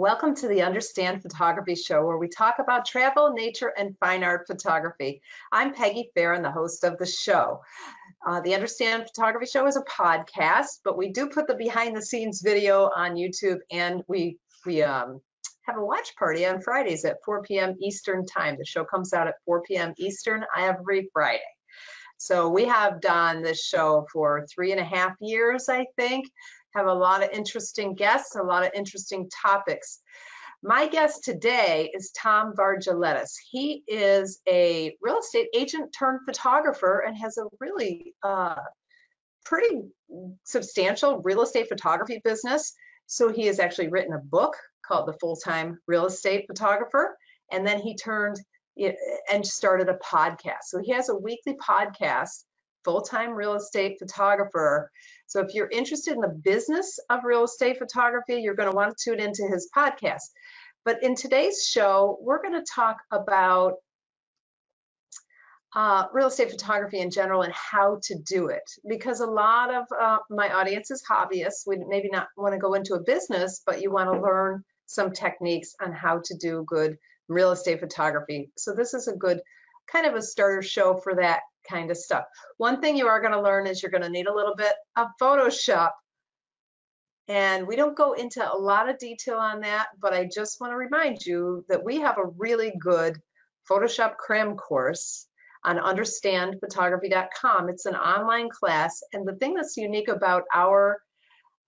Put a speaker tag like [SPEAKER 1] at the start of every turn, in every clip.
[SPEAKER 1] Welcome to the Understand Photography Show, where we talk about travel, nature, and fine art photography. I'm Peggy Farren, the host of the show. Uh, the Understand Photography Show is a podcast, but we do put the behind the scenes video on YouTube, and we we um, have a watch party on Fridays at 4 p.m. Eastern Time. The show comes out at 4 p.m. Eastern every Friday. So we have done this show for three and a half years, I think have a lot of interesting guests, a lot of interesting topics. My guest today is Tom Vargeletis. He is a real estate agent turned photographer and has a really uh, pretty substantial real estate photography business. So he has actually written a book called The Full Time Real Estate Photographer. And then he turned it and started a podcast. So he has a weekly podcast, Full Time Real Estate Photographer. So if you're interested in the business of real estate photography, you're going to want to tune into his podcast. But in today's show, we're going to talk about uh, real estate photography in general and how to do it because a lot of uh, my audience is hobbyists. We maybe not want to go into a business, but you want to learn some techniques on how to do good real estate photography. So this is a good kind of a starter show for that kind of stuff. One thing you are going to learn is you're going to need a little bit of Photoshop. And we don't go into a lot of detail on that, but I just want to remind you that we have a really good Photoshop cram course on understandphotography.com. It's an online class, and the thing that's unique about our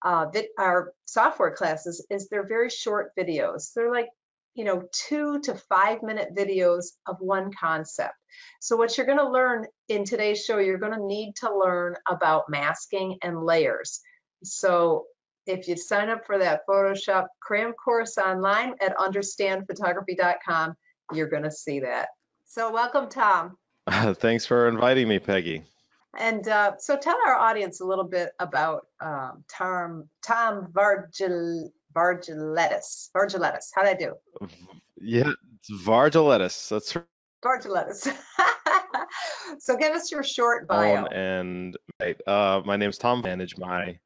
[SPEAKER 1] uh, our software classes is they're very short videos. They're like you know, two to five minute videos of one concept. So what you're gonna learn in today's show, you're gonna need to learn about masking and layers. So if you sign up for that Photoshop cram course online at understandphotography.com, you're gonna see that. So welcome, Tom.
[SPEAKER 2] Thanks for inviting me, Peggy.
[SPEAKER 1] And uh, so tell our audience a little bit about um, Tom, Tom Vargil, Vargeletis. Vargeletis. How'd I do?
[SPEAKER 2] Yeah, it's Vargeletis. That's right.
[SPEAKER 1] Vargeletis. so give us your short bio.
[SPEAKER 2] and uh, my name's Tom. Manage my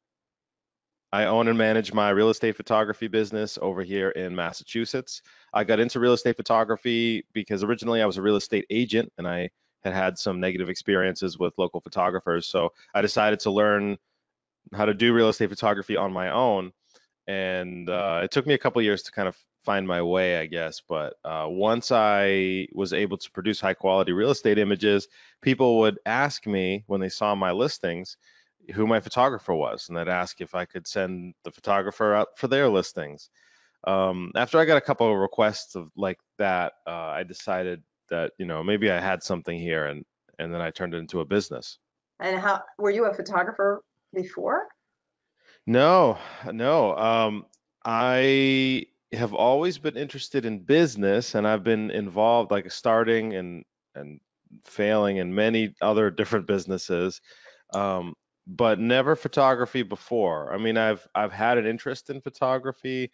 [SPEAKER 2] I own and manage my real estate photography business over here in Massachusetts. I got into real estate photography because originally I was a real estate agent and I had had some negative experiences with local photographers. So I decided to learn how to do real estate photography on my own and uh, it took me a couple years to kind of find my way, I guess. But uh, once I was able to produce high quality real estate images, people would ask me when they saw my listings who my photographer was, and they'd ask if I could send the photographer out for their listings. Um, after I got a couple of requests of like that, uh, I decided that you know maybe I had something here, and and then I turned it into a business.
[SPEAKER 1] And how were you a photographer before?
[SPEAKER 2] No, no. Um, I have always been interested in business, and I've been involved, like starting and and failing in many other different businesses, um, but never photography before. I mean, I've I've had an interest in photography,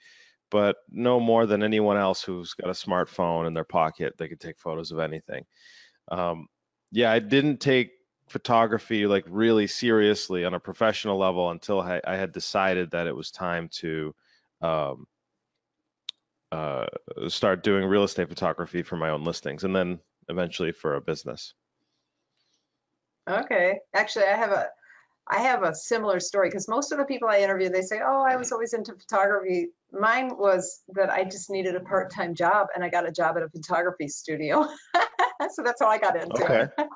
[SPEAKER 2] but no more than anyone else who's got a smartphone in their pocket. They can take photos of anything. Um, yeah, I didn't take photography like really seriously on a professional level until I, I had decided that it was time to um, uh, start doing real estate photography for my own listings and then eventually for a business.
[SPEAKER 1] Okay, actually, I have a I have a similar story because most of the people I interview they say, "Oh, I was always into photography." Mine was that I just needed a part-time job and I got a job at a photography studio. so that's how I got into okay. it.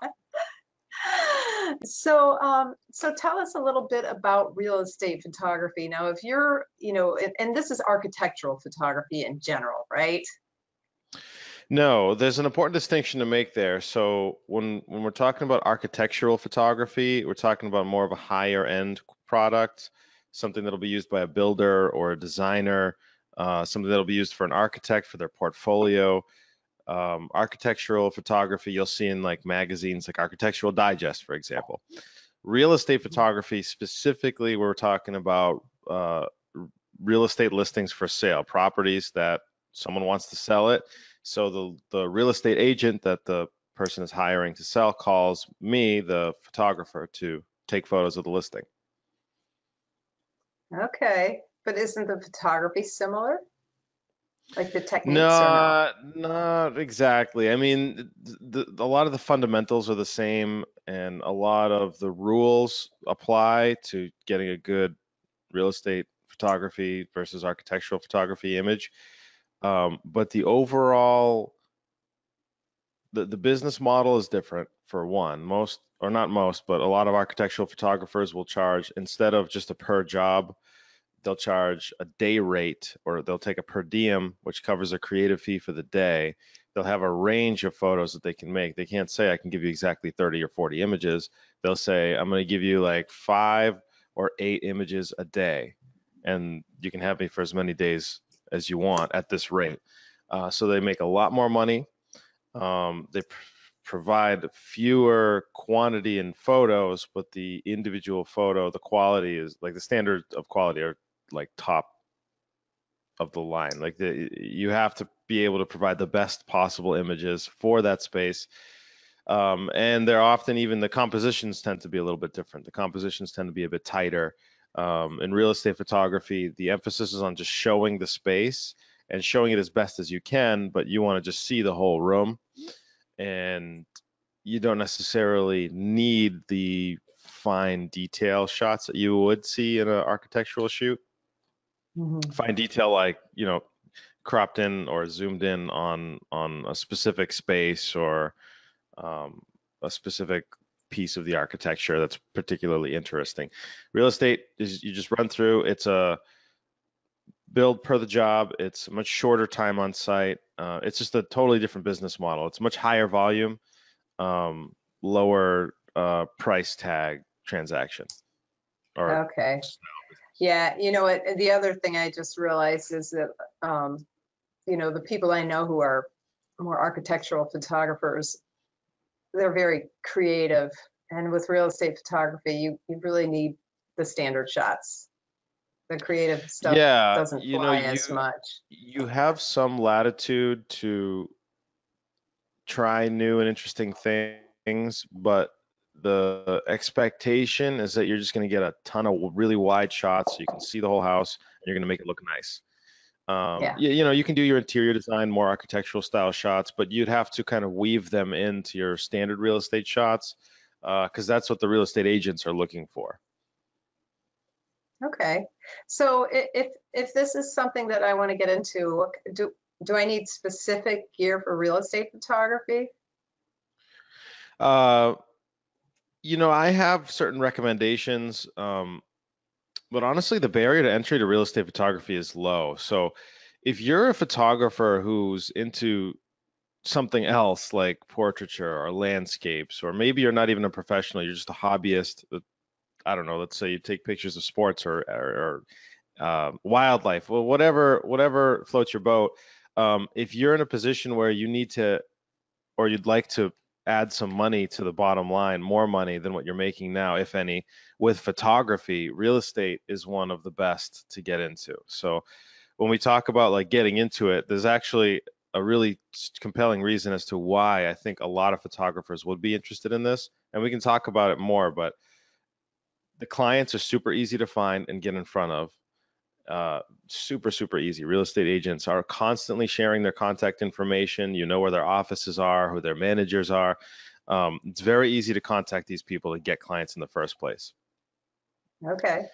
[SPEAKER 1] So um, so tell us a little bit about real estate photography. Now if you're you know and, and this is architectural photography in general right?
[SPEAKER 2] No, there's an important distinction to make there. So when when we're talking about architectural photography, we're talking about more of a higher end product, something that'll be used by a builder or a designer, uh, something that'll be used for an architect for their portfolio um, architectural photography you'll see in like magazines like Architectural Digest, for example. Real estate photography, specifically, we're talking about uh, real estate listings for sale, properties that someone wants to sell it. So the the real estate agent that the person is hiring to sell calls me, the photographer, to take photos of the listing.
[SPEAKER 1] Okay, but isn't the photography similar? Like the techniques or no?
[SPEAKER 2] No, not exactly. I mean, the, the, a lot of the fundamentals are the same, and a lot of the rules apply to getting a good real estate photography versus architectural photography image. Um, but the overall, the, the business model is different for one. Most, or not most, but a lot of architectural photographers will charge instead of just a per job they'll charge a day rate or they'll take a per diem, which covers a creative fee for the day. They'll have a range of photos that they can make. They can't say, I can give you exactly 30 or 40 images. They'll say, I'm going to give you like five or eight images a day. And you can have me for as many days as you want at this rate. Uh, so they make a lot more money. Um, they pr provide fewer quantity in photos, but the individual photo, the quality is like the standard of quality are like top of the line. Like the, you have to be able to provide the best possible images for that space. Um, and they're often even the compositions tend to be a little bit different. The compositions tend to be a bit tighter. Um, in real estate photography, the emphasis is on just showing the space and showing it as best as you can, but you want to just see the whole room. And you don't necessarily need the fine detail shots that you would see in an architectural shoot mm-hmm. fine detail like you know cropped in or zoomed in on on a specific space or um, a specific piece of the architecture that's particularly interesting. Real estate is you just run through. It's a build per the job. It's a much shorter time on site. Uh, it's just a totally different business model. It's much higher volume, um, lower uh, price tag transaction.
[SPEAKER 1] okay. Yeah, you know, what? the other thing I just realized is that, um, you know, the people I know who are more architectural photographers, they're very creative. And with real estate photography, you, you really need the standard shots. The creative stuff
[SPEAKER 2] yeah,
[SPEAKER 1] doesn't
[SPEAKER 2] you
[SPEAKER 1] fly
[SPEAKER 2] know, you,
[SPEAKER 1] as much.
[SPEAKER 2] You have some latitude to try new and interesting things, but the expectation is that you're just going to get a ton of really wide shots so you can see the whole house and you're going to make it look nice. Um, yeah. you, you know, you can do your interior design, more architectural style shots, but you'd have to kind of weave them into your standard real estate shots because uh, that's what the real estate agents are looking for.
[SPEAKER 1] Okay, so if if this is something that I want to get into, do do I need specific gear for real estate photography?
[SPEAKER 2] Uh, you know, I have certain recommendations, um, but honestly, the barrier to entry to real estate photography is low. So if you're a photographer who's into something else like portraiture or landscapes, or maybe you're not even a professional, you're just a hobbyist. I don't know. Let's say you take pictures of sports or, or, or uh, wildlife, well, whatever, whatever floats your boat. Um, if you're in a position where you need to, or you'd like to add some money to the bottom line, more money than what you're making now, if any, with photography, real estate is one of the best to get into. So when we talk about like getting into it, there's actually a really compelling reason as to why I think a lot of photographers would be interested in this. And we can talk about it more, but the clients are super easy to find and get in front of uh, super super easy. Real estate agents are constantly sharing their contact information. You know where their offices are who their managers are. Um, it's very easy to contact these people and get clients in the first place.
[SPEAKER 1] Okay.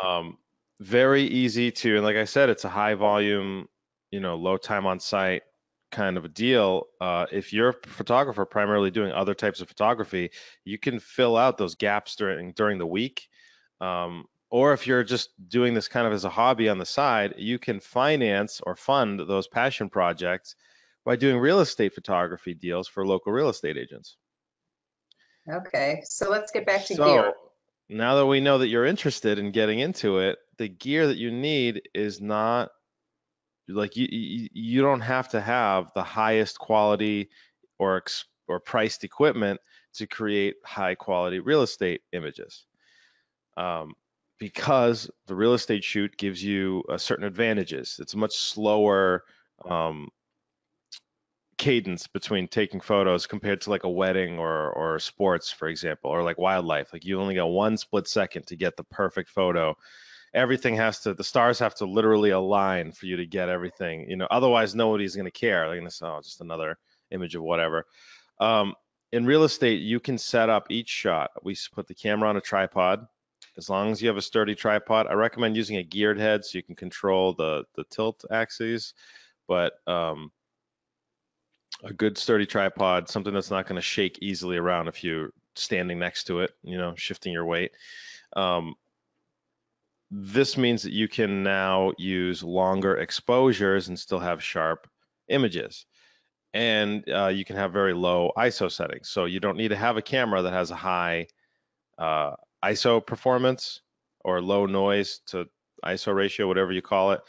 [SPEAKER 2] Um, very easy to and like i said it's a high volume you know low time on site kind of a deal. Uh, if you're a photographer primarily doing other types of photography you can fill out those gaps during during the week. Um, or if you're just doing this kind of as a hobby on the side, you can finance or fund those passion projects by doing real estate photography deals for local real estate agents.
[SPEAKER 1] Okay, so let's get back to
[SPEAKER 2] so,
[SPEAKER 1] gear.
[SPEAKER 2] Now that we know that you're interested in getting into it, the gear that you need is not like you you, don't have to have the highest quality or or priced equipment to create high quality real estate images. Um, because the real estate shoot gives you uh, certain advantages. It's a much slower um, cadence between taking photos compared to like a wedding or or sports, for example, or like wildlife. Like you only got one split second to get the perfect photo, everything has to the stars have to literally align for you to get everything you know otherwise nobody's going to care. They're to say oh just another image of whatever. Um, in real estate you can set up each shot. We put the camera on a tripod as long as you have a sturdy tripod i recommend using a geared head so you can control the the tilt axes but um, a good sturdy tripod something that's not going to shake easily around if you're standing next to it you know shifting your weight um, this means that you can now use longer exposures and still have sharp images. And uh, you can have very low ISO settings. So you don't need to have a camera that has a high uh, ISO performance or low noise to ISO ratio, whatever you call it.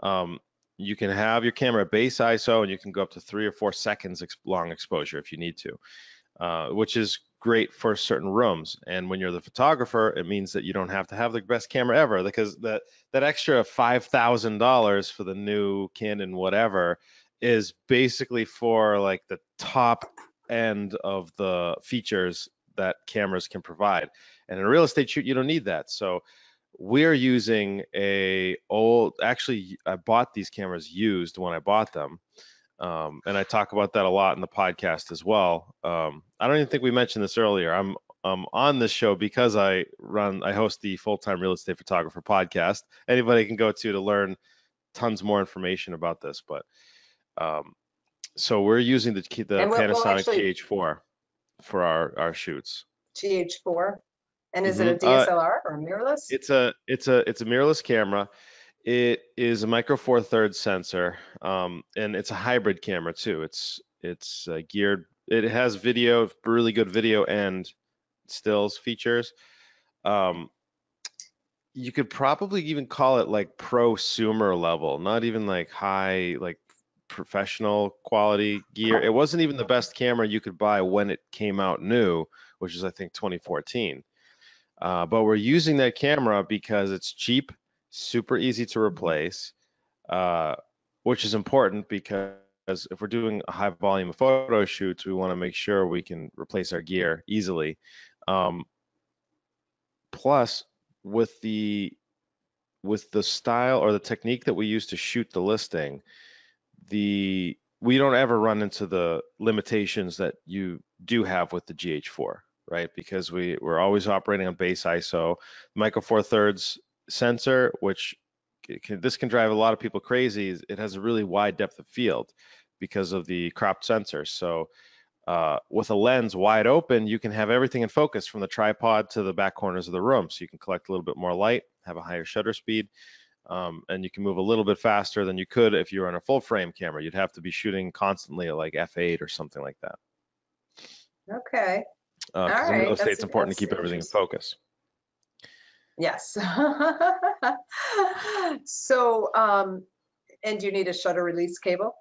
[SPEAKER 2] Um, you can have your camera base ISO and you can go up to three or four seconds ex long exposure if you need to, uh, which is great for certain rooms. And when you're the photographer, it means that you don't have to have the best camera ever because that that extra five thousand dollars for the new Canon whatever is basically for like the top end of the features that cameras can provide. And in a real estate shoot, you don't need that. So we're using a old actually I bought these cameras used when I bought them um, and I talk about that a lot in the podcast as well. Um, I don't even think we mentioned this earlier. I'm um, on this show because I run, I host the full time real estate photographer podcast. Anybody can go to to learn tons more information about this. But um, so we're using the, the
[SPEAKER 1] And we'll-
[SPEAKER 2] Panasonic
[SPEAKER 1] actually-
[SPEAKER 2] GH4 for our, our shoots.
[SPEAKER 1] GH4. And is it a
[SPEAKER 2] Mhm. Uh,
[SPEAKER 1] DSLR or mirrorless?
[SPEAKER 2] It's a it's a it's a mirrorless camera. It is a micro four thirds sensor, um, and it's a hybrid camera too. It's it's uh, geared. It has video, really good video and stills features. Um, you could probably even call it like prosumer level, not even like high like professional quality gear. It wasn't even the best camera you could buy when it came out new, which is I think 2014. Uh, but we're using that camera because it's cheap, super easy to replace, uh, which is important because if we're doing a high volume of photo shoots, we want to make sure we can replace our gear easily. Um, plus, with the with the style or the technique that we use to shoot the listing, the we don't ever run into the limitations that you do have with the GH4, right? Because we we're always operating on base ISO, micro four thirds sensor, which can, this can drive a lot of people crazy. It has a really wide depth of field because of the cropped sensor. So uh, with a lens wide open, you can have everything in focus from the tripod to the back corners of the room. So you can collect a little bit more light, have a higher shutter speed, um, and you can move a little bit faster than you could if you were on a full frame camera. You'd have to be shooting constantly at like f8 or something like that.
[SPEAKER 1] Okay,
[SPEAKER 2] Uh, in real
[SPEAKER 1] right,
[SPEAKER 2] estate, it's important to keep everything in focus.
[SPEAKER 1] yes. So, um, and do you need a shutter release cable?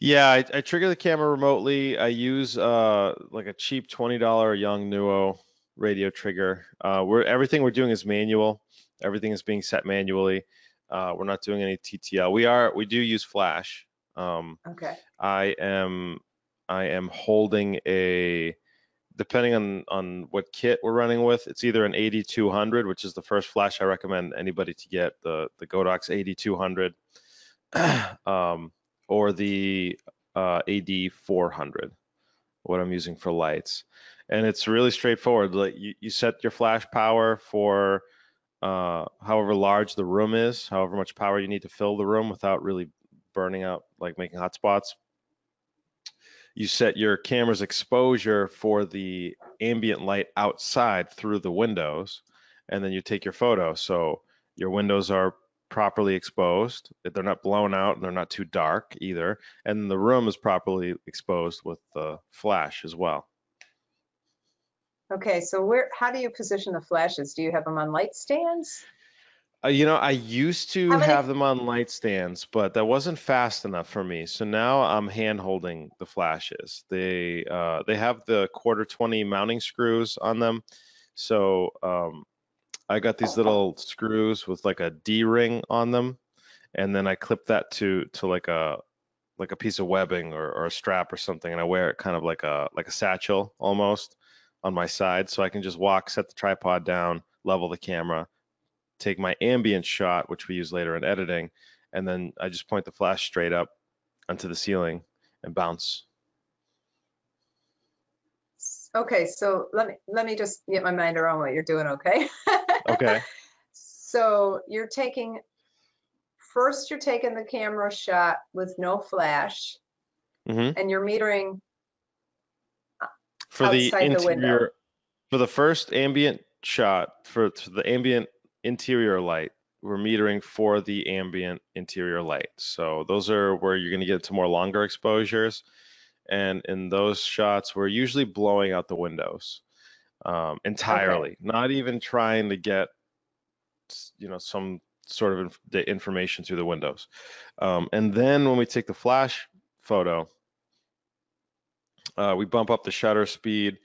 [SPEAKER 2] Yeah, I, I trigger the camera remotely. I use uh like a cheap twenty dollar Yongnuo radio trigger. Uh, we're everything we're doing is manual. Everything is being set manually. Uh, we're not doing any TTL. We are we do use flash. Um,
[SPEAKER 1] Okay,
[SPEAKER 2] I am I am holding a depending on on what kit we're running with. It's either an AD200, which is the first flash I recommend anybody to get the the Godox AD200, um, or the uh, AD 400, what I'm using for lights. And it's really straightforward. Like you, you set your flash power for uh, however large the room is, however much power you need to fill the room without really burning out, like making hot spots. You set your camera's exposure for the ambient light outside through the windows, and then you take your photo. So your windows are properly exposed. They're not blown out and they're not too dark either. And the room is properly exposed with the flash as well.
[SPEAKER 1] okay, so where, how do you position the flashes? Do you have them on light stands?
[SPEAKER 2] Uh, you know, I used to
[SPEAKER 1] many-
[SPEAKER 2] have them on light stands, but that wasn't fast enough for me. So now I'm hand holding the flashes. They uh, they have the quarter 20 mounting screws on them. So um, I got these little screws with like a D ring on them, and then I clip that to to like a like a piece of webbing or, or a strap or something, and I wear it kind of like a like a satchel almost on my side, so I can just walk, set the tripod down, level the camera, take my ambient shot, which we use later in editing, and then I just point the flash straight up onto the ceiling and bounce.
[SPEAKER 1] Okay, so let me let me just get my mind around what you're doing, okay?
[SPEAKER 2] Okay.
[SPEAKER 1] So you're taking first you're taking the camera shot with no flash
[SPEAKER 2] hmm
[SPEAKER 1] and you're metering
[SPEAKER 2] For the
[SPEAKER 1] Outside the
[SPEAKER 2] interior, for the first ambient shot, for, for the ambient interior light, we're metering for the ambient interior light. So those are where you're going to get to more longer exposures. And in those shots, we're usually blowing out the windows um, entirely, not even trying to get, you know, some sort of inf- the information through the windows. Um, and then when we take the flash photo, uh, we bump up the shutter speed.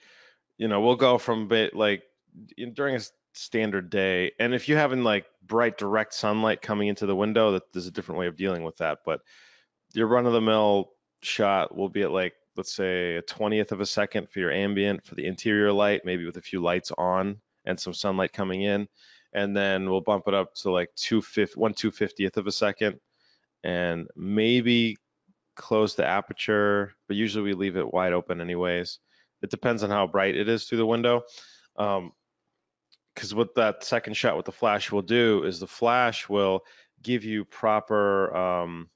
[SPEAKER 2] You know, we'll go from a bit like in, during a standard day, and if you having like bright direct sunlight coming into the window, that there's a different way of dealing with that. But your run-of-the-mill shot will be at like let's say a twentieth of a second for your ambient for the interior light, maybe with a few lights on and some sunlight coming in, and then we'll bump it up to like two fifth one two fiftieth of a second, and maybe close the aperture, but usually we leave it wide open anyways. It depends on how bright it is through the window. Um, because what that second shot with the flash will do is the flash will give you proper um,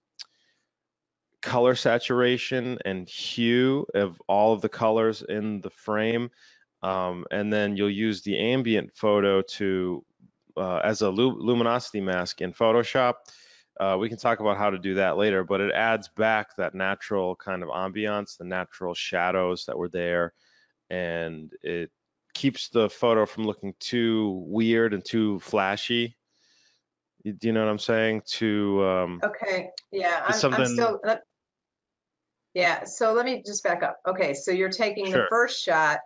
[SPEAKER 2] color saturation and hue of all of the colors in the frame. Um, and then you'll use the ambient photo to uh, as a lu- luminosity mask in Photoshop. Uh, we can talk about how to do that later, but it adds back that natural kind of ambiance, the natural shadows that were there, and it keeps the photo from looking too weird and too flashy. You- Do you know what I'm saying? Too um,
[SPEAKER 1] Okay, yeah, I'm, I'm
[SPEAKER 2] something-
[SPEAKER 1] still, let- yeah, so let me just back up. Okay, so you're taking the first shot,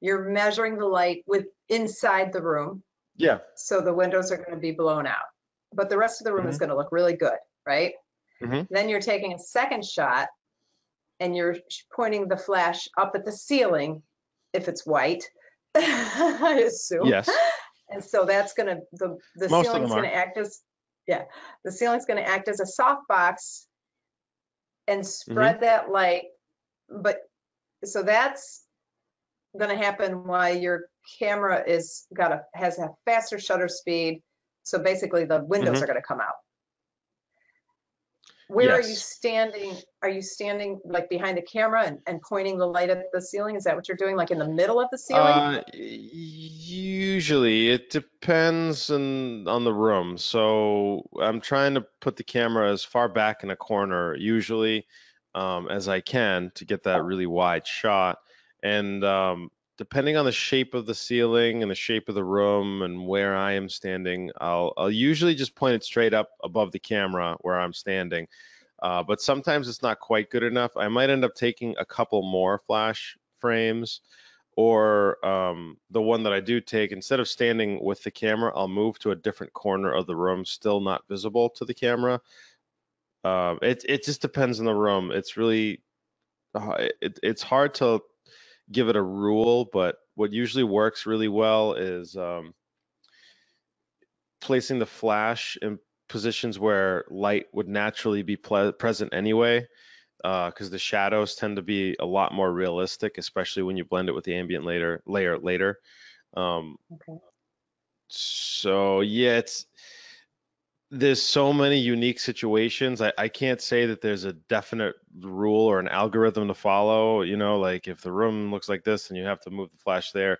[SPEAKER 1] you're measuring the light with inside the room,
[SPEAKER 2] yeah,
[SPEAKER 1] so the windows are gonna be blown out. But the rest of the room
[SPEAKER 2] Mm-hmm.
[SPEAKER 1] is gonna look really good, right?
[SPEAKER 2] Mm-hmm.
[SPEAKER 1] Then you're taking a second shot and you're pointing the flash up at the ceiling, if it's white, I assume.
[SPEAKER 2] yes,
[SPEAKER 1] And so that's gonna, the, the
[SPEAKER 2] Most of
[SPEAKER 1] ceiling's
[SPEAKER 2] are.
[SPEAKER 1] gonna act as, yeah, the ceiling's gonna act as a softbox and spread
[SPEAKER 2] Mm-hmm.
[SPEAKER 1] that light. But, so that's gonna happen while your camera is, got a, has a faster shutter speed. So basically the windows
[SPEAKER 2] Mhm.
[SPEAKER 1] are gonna come out. Where are you standing? Are you standing like behind the camera and, and pointing the light at the ceiling? Is that what you're doing, like in the middle of the ceiling?
[SPEAKER 2] Uh, usually it depends on on the room. So I'm trying to put the camera as far back in a corner, usually, um, as I can to get that really wide shot. And um, depending on the shape of the ceiling and the shape of the room and where I am standing, I'll I'll usually just point it straight up above the camera where I'm standing. Uh, but sometimes it's not quite good enough. I might end up taking a couple more flash frames or um, the one that I do take, instead of standing with the camera, I'll move to a different corner of the room, still not visible to the camera. Um, it it just depends on the room. It's really uh, it, it's hard to give it a rule, but what usually works really well is um, placing the flash in positions where light would naturally be ple- present anyway because the shadows tend to be a lot more realistic, especially when you blend it with the ambient later layer later. Um,
[SPEAKER 1] Okay.
[SPEAKER 2] so yeah, it's there's so many unique situations. I, I can't say that there's a definite rule or an algorithm to follow. You know, like if the room looks like this and you have to move the flash there.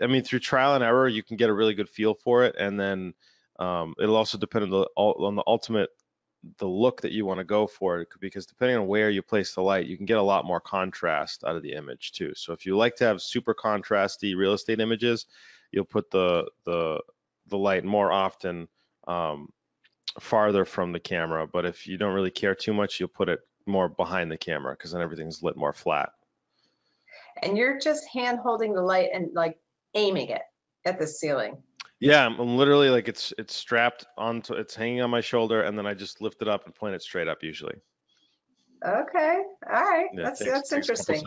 [SPEAKER 2] I mean, through trial and error, you can get a really good feel for it, and then um, it'll also depend on the on the ultimate the look that you want to go for because depending on where you place the light, you can get a lot more contrast out of the image too. So if you like to have super contrasty real estate images, you'll put the the the light more often um, farther from the camera. But if you don't really care too much, you'll put it more behind the camera because then everything's lit more flat.
[SPEAKER 1] And you're just hand holding the light and like aiming it at the ceiling.
[SPEAKER 2] Yeah, I'm I'm literally like it's it's strapped onto it's hanging on my shoulder and then I just lift it up and point it straight up usually.
[SPEAKER 1] Okay, all right,
[SPEAKER 2] Yeah,
[SPEAKER 1] that's,
[SPEAKER 2] takes-
[SPEAKER 1] that's interesting.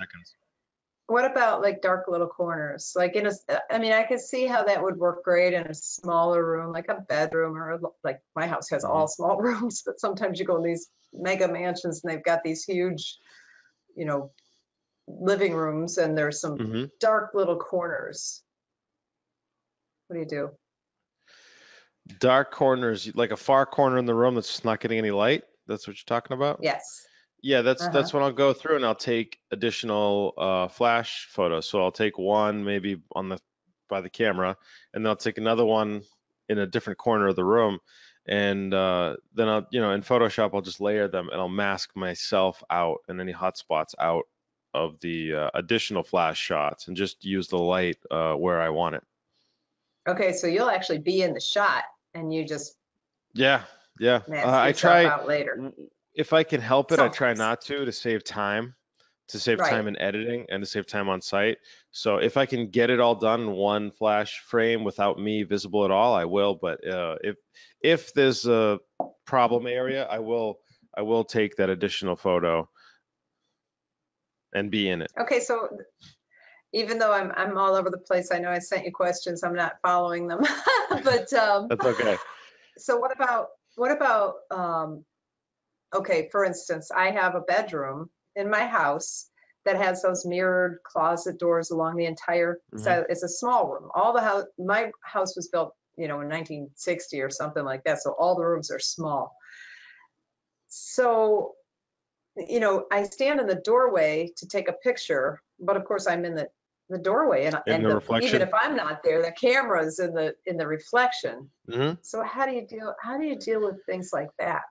[SPEAKER 1] What about like dark little corners? Like in a, I mean, I could see how that would work great in a smaller room, like a bedroom or like my house has all small rooms, but sometimes you go in these mega mansions and they've got these huge, you know, living rooms and there's some
[SPEAKER 2] hmm
[SPEAKER 1] dark little corners. What do you do?
[SPEAKER 2] Dark corners, like a far corner in the room that's not getting any light. That's what you're talking about?
[SPEAKER 1] Yes.
[SPEAKER 2] Yeah, that's
[SPEAKER 1] Uh-huh.
[SPEAKER 2] that's when I'll go through and I'll take additional uh, flash photos. So I'll take one maybe on the by the camera, and then I'll take another one in a different corner of the room, and uh, then I'll you know in Photoshop I'll just layer them and I'll mask myself out and any hot spots out of the uh, additional flash shots and just use the light uh, where I want it.
[SPEAKER 1] Okay, so you'll actually be in the shot and you just
[SPEAKER 2] Yeah, yeah.
[SPEAKER 1] mask
[SPEAKER 2] Uh, I try.
[SPEAKER 1] out later.
[SPEAKER 2] If I can help it, I try not to to save time, to save
[SPEAKER 1] Right.
[SPEAKER 2] time in editing and to save time on site. So if I can get it all done in one flash frame without me visible at all, I will. But uh, if if there's a problem area, I will I will take that additional photo and be in it.
[SPEAKER 1] Okay, so even though I'm, I'm all over the place, I know I sent you questions, I'm not following them. But, um,
[SPEAKER 2] That's okay.
[SPEAKER 1] so what about, what about, um, okay, for instance, I have a bedroom in my house that has those mirrored closet doors along the entire, so it's a small room. All the house, my house was built, you know, in 1960 or something like that, so all the rooms are small. So, you know, I stand in the doorway to take a picture, but of course I'm in the, the doorway and,
[SPEAKER 2] In
[SPEAKER 1] and
[SPEAKER 2] the
[SPEAKER 1] the-
[SPEAKER 2] reflection.
[SPEAKER 1] even if I'm not there, the camera's in the, in the reflection.
[SPEAKER 2] hmm
[SPEAKER 1] So how do you deal, how do you deal with things like that?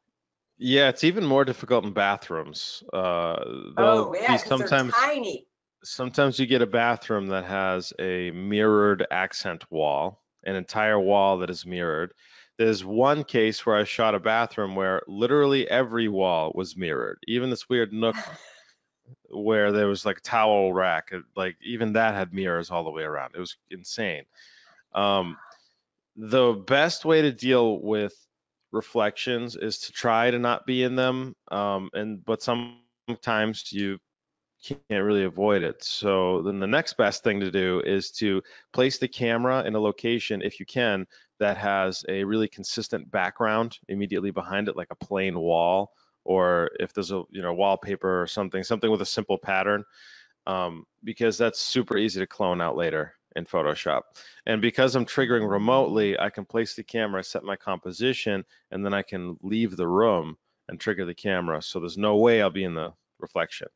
[SPEAKER 2] Yeah, it's even more difficult in bathrooms. Uh,
[SPEAKER 1] Oh, yeah,
[SPEAKER 2] sometimes
[SPEAKER 1] tiny.
[SPEAKER 2] sometimes you get a bathroom that has a mirrored accent wall, an entire wall that is mirrored. There's one case where I shot a bathroom where literally every wall was mirrored, even this weird nook where there was like a towel rack, like even that had mirrors all the way around. It was insane. Um, the best way to deal with reflections is to try to not be in them, um, and but sometimes you can't really avoid it. So then the next best thing to do is to place the camera in a location, if you can, that has a really consistent background immediately behind it, like a plain wall, or if there's a you know wallpaper or something, something with a simple pattern, um, because that's super easy to clone out later in Photoshop. And because I'm triggering remotely, I can place the camera, set my composition, and then I can leave the room and trigger the camera. So there's no way I'll be in the reflection.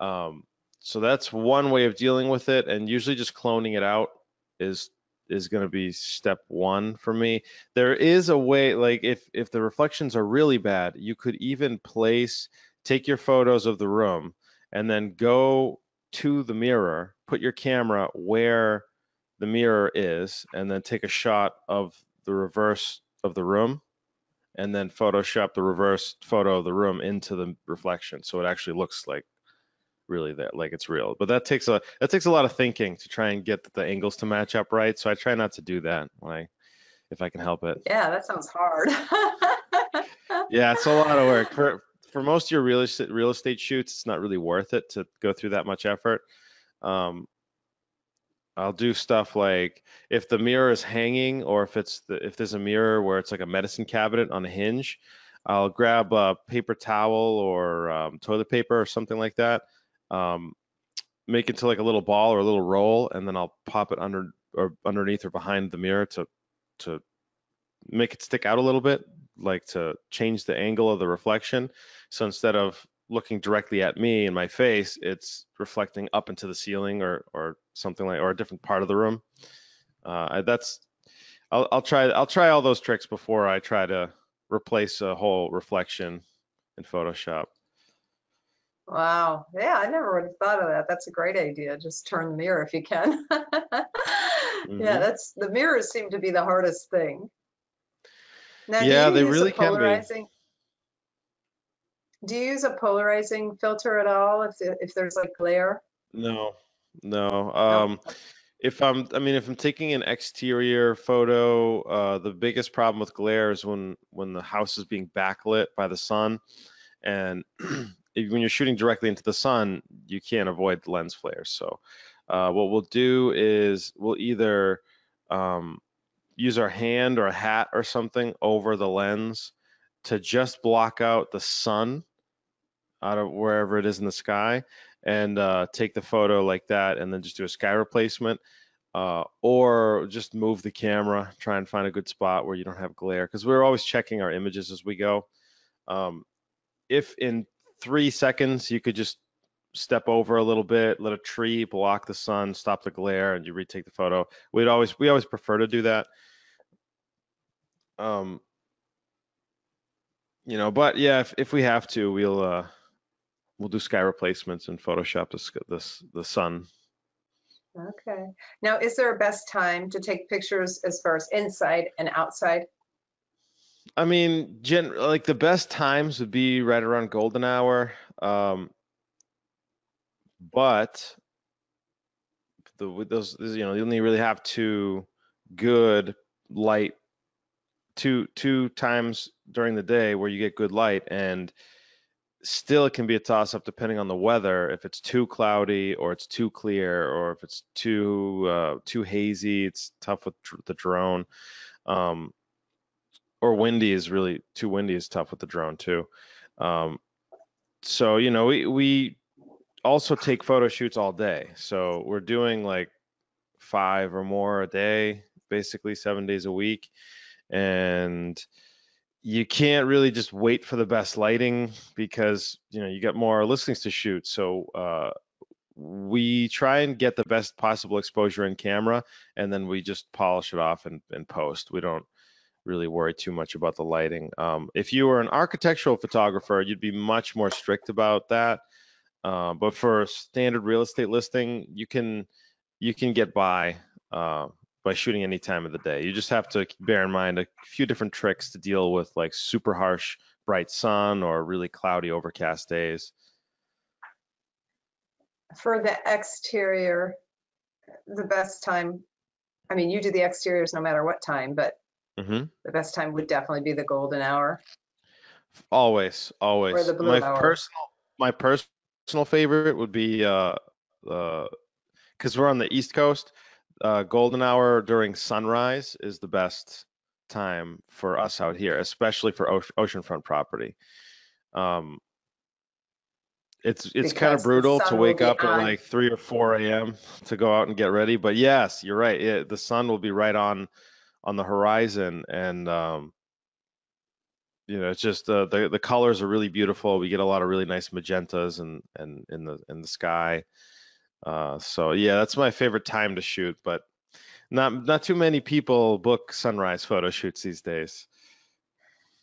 [SPEAKER 2] Um, so that's one way of dealing with it, and usually just cloning it out is is going to be step one for me. There is a way, like if if the reflections are really bad, you could even place, take your photos of the room, and then go to the mirror, put your camera where the mirror is, and then take a shot of the reverse of the room, and then Photoshop the reverse photo of the room into the reflection, so it actually looks like really that like it's real. But that takes a that takes a lot of thinking to try and get the angles to match up right so i try not to do that when i if i can help it.
[SPEAKER 1] Yeah, that sounds hard.
[SPEAKER 2] yeah it's a lot of work. For for most of your real estate real estate shoots it's not really worth it to go through that much effort. Um I'll do stuff like if the mirror is hanging or if it's the, if there's a mirror where it's like a medicine cabinet on a hinge, I'll grab a paper towel or um, toilet paper or something like that, um, make it to like a little ball or a little roll, and then I'll pop it under or underneath or behind the mirror to to make it stick out a little bit, like to change the angle of the reflection. So instead of looking directly at me in my face, it's reflecting up into the ceiling or or something like or a different part of the room. Uh, that's I'll, I'll try I'll try all those tricks before I try to replace a whole reflection in Photoshop.
[SPEAKER 1] Wow. Yeah, I never would have thought of that. That's a great idea. Just turn the mirror if you can. Yeah,
[SPEAKER 2] Mhm.
[SPEAKER 1] that's the mirrors seem to be the hardest thing. Now,
[SPEAKER 2] Yeah, they really can be.
[SPEAKER 1] polarizing? Do you use a polarizing filter at all if if there's like glare?
[SPEAKER 2] No, no.
[SPEAKER 1] No?
[SPEAKER 2] Um, if I'm, I mean, if I'm taking an exterior photo, uh, the biggest problem with glare is when when the house is being backlit by the sun, and if, when you're shooting directly into the sun, you can't avoid lens flares. So uh, what we'll do is we'll either um, use our hand or a hat or something over the lens to just block out the sun out of wherever it is in the sky and uh, take the photo like that and then just do a sky replacement uh, or just move the camera, try and find a good spot where you don't have glare because we're always checking our images as we go. Um, if in three seconds you could just step over a little bit, let a tree block the sun, stop the glare, and you retake the photo. We'd always we always prefer to do that. Um, you know, but yeah, if, if we have to, we'll uh, we'll do sky replacements and Photoshop this the the sun.
[SPEAKER 1] Okay. Now, is there a best time to take pictures as far as inside and outside?
[SPEAKER 2] I mean, gen like the best times would be right around golden hour. Um, but the with those you know you only really have two good light two two times during the day where you get good light and still it can be a toss up depending on the weather. If it's too cloudy or it's too clear or if it's too uh, too hazy it's tough with the drone. Um, or windy is really too windy is tough with the drone too. Um, so you know we we also take photo shoots all day. So we're doing like five or more a day basically seven days a week and you can't really just wait for the best lighting because you know you got more listings to shoot. So uh, we try and get the best possible exposure in camera and then we just polish it off and, and post. We don't really worry too much about the lighting. Um, if you were an architectural photographer you'd be much more strict about that. Uh, but for a standard real estate listing you can you can get by uh, by shooting any time of the day. You just have to bear in mind a few different tricks to deal with like super harsh bright sun or really cloudy overcast days.
[SPEAKER 1] For the exterior, the best time, I mean, you do the exteriors no matter what time, but
[SPEAKER 2] mm-hmm.
[SPEAKER 1] the best time would definitely be the golden hour.
[SPEAKER 2] Always, always.
[SPEAKER 1] Or the blue
[SPEAKER 2] my
[SPEAKER 1] hour.
[SPEAKER 2] personal, my personal favorite would be uh, uh, because we're on the East Coast uh, golden hour during sunrise is the best time for us out here, especially for oceanfront property. Um, it's it's kind of brutal to wake up on. at like 3 or 4 a.m. to go out and get ready, but yes, you're right. It, the sun will be right on on the horizon, and um, you know, it's just uh, the the colors are really beautiful. We get a lot of really nice magentas and and in the in the sky. Uh, so yeah, that's my favorite time to shoot, but not not too many people book sunrise photo shoots these days.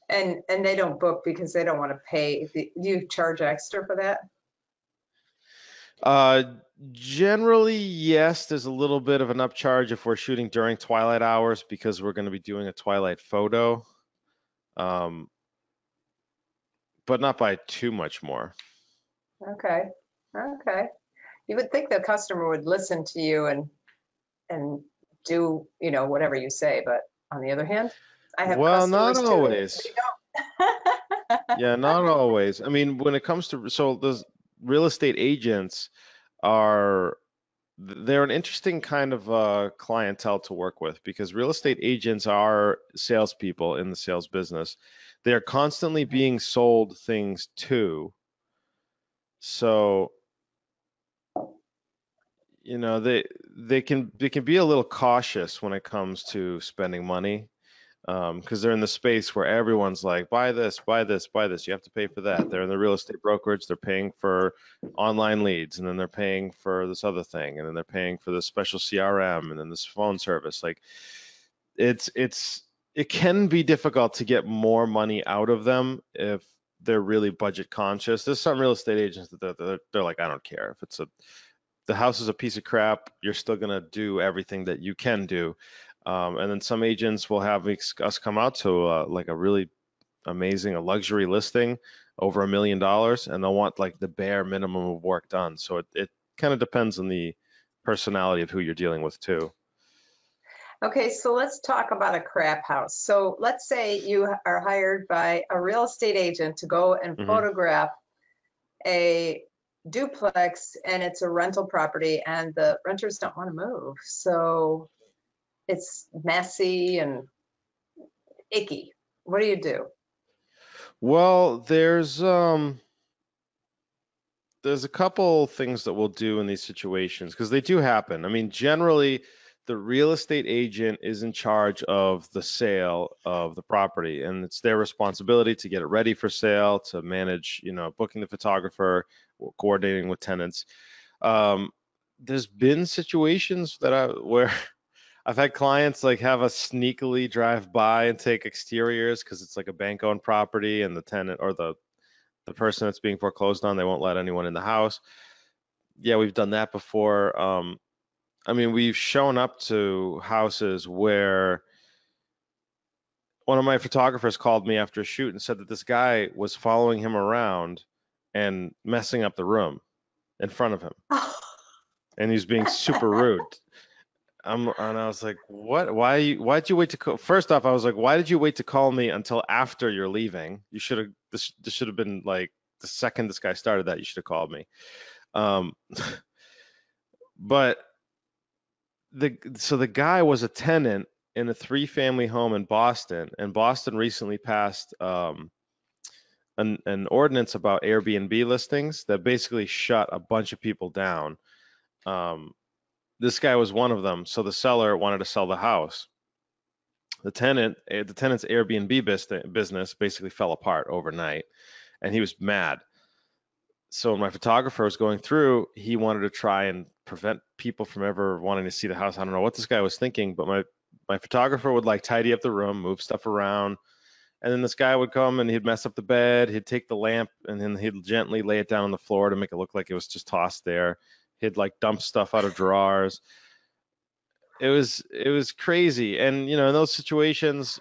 [SPEAKER 1] And and they don't book because they don't want to pay. Do you charge extra for that?
[SPEAKER 2] Uh, generally, yes. There's a little bit of an upcharge if we're shooting during twilight hours because we're going to be doing a twilight photo. Um, but not by too much more.
[SPEAKER 1] Okay. Okay you would think the customer would listen to you and and do you know whatever you say but on the other hand i have
[SPEAKER 2] well not
[SPEAKER 1] too,
[SPEAKER 2] always yeah not always i mean when it comes to so those real estate agents are they're an interesting kind of uh, clientele to work with because real estate agents are salespeople in the sales business. They are constantly being sold things to. So you know they they can they can be a little cautious when it comes to spending money because um, they're in the space where everyone's like buy this buy this buy this. You have to pay for that. They're in the real estate brokerage. They're paying for online leads and then they're paying for this other thing and then they're paying for this special crm and then this phone service. Like it's it's it can be difficult to get more money out of them if they're really budget conscious. There's some real estate agents that they're, they're like i don't care if it's a the house is a piece of crap, you're still going to do everything that you can do. Um, and then some agents will have us come out to uh, like a really amazing, a luxury listing over a million dollars, and they'll want like the bare minimum of work done. So it, it kind of depends on the personality of who you're dealing with too.
[SPEAKER 1] Okay, so let's talk about a crap house. So let's say you are hired by a real estate agent to go and mm -hmm. photograph a duplex and it's a rental property and the renters don't want to move. So it's messy and icky. What do you do?
[SPEAKER 2] Well, there's um there's a couple things that we'll do in these situations because they do happen. I mean, generally the real estate agent is in charge of the sale of the property and it's their responsibility to get it ready for sale, to manage, you know, booking the photographer, coordinating with tenants. Um, there's been situations that I where I've had clients like have us sneakily drive by and take exteriors because it's like a bank owned property and the tenant or the the person that's being foreclosed on, they won't let anyone in the house. Yeah, we've done that before. Um, I mean, we've shown up to houses where one of my photographers called me after a shoot and said that this guy was following him around and messing up the room in front of him. and he's being super rude. I'm, and I was like, what? Why? Why did you wait to call? First off, I was like, why did you wait to call me until after you're leaving? You should have. This, this should have been like the second this guy started that. You should have called me. Um, but the so the guy was a tenant in a three-family home in Boston, and Boston recently passed um, an, an ordinance about Airbnb listings that basically shut a bunch of people down. Um, this guy was one of them. So the seller wanted to sell the house. The tenant, eh, the tenant's Airbnb business basically fell apart overnight, and he was mad. So when my photographer was going through, he wanted to try and prevent people from ever wanting to see the house. I don't know what this guy was thinking, but my my photographer would like tidy up the room, move stuff around, and then this guy would come and he'd mess up the bed. He'd take the lamp and then he'd gently lay it down on the floor to make it look like it was just tossed there. He'd like dump stuff out of drawers. It was it was crazy. And you know, in those situations,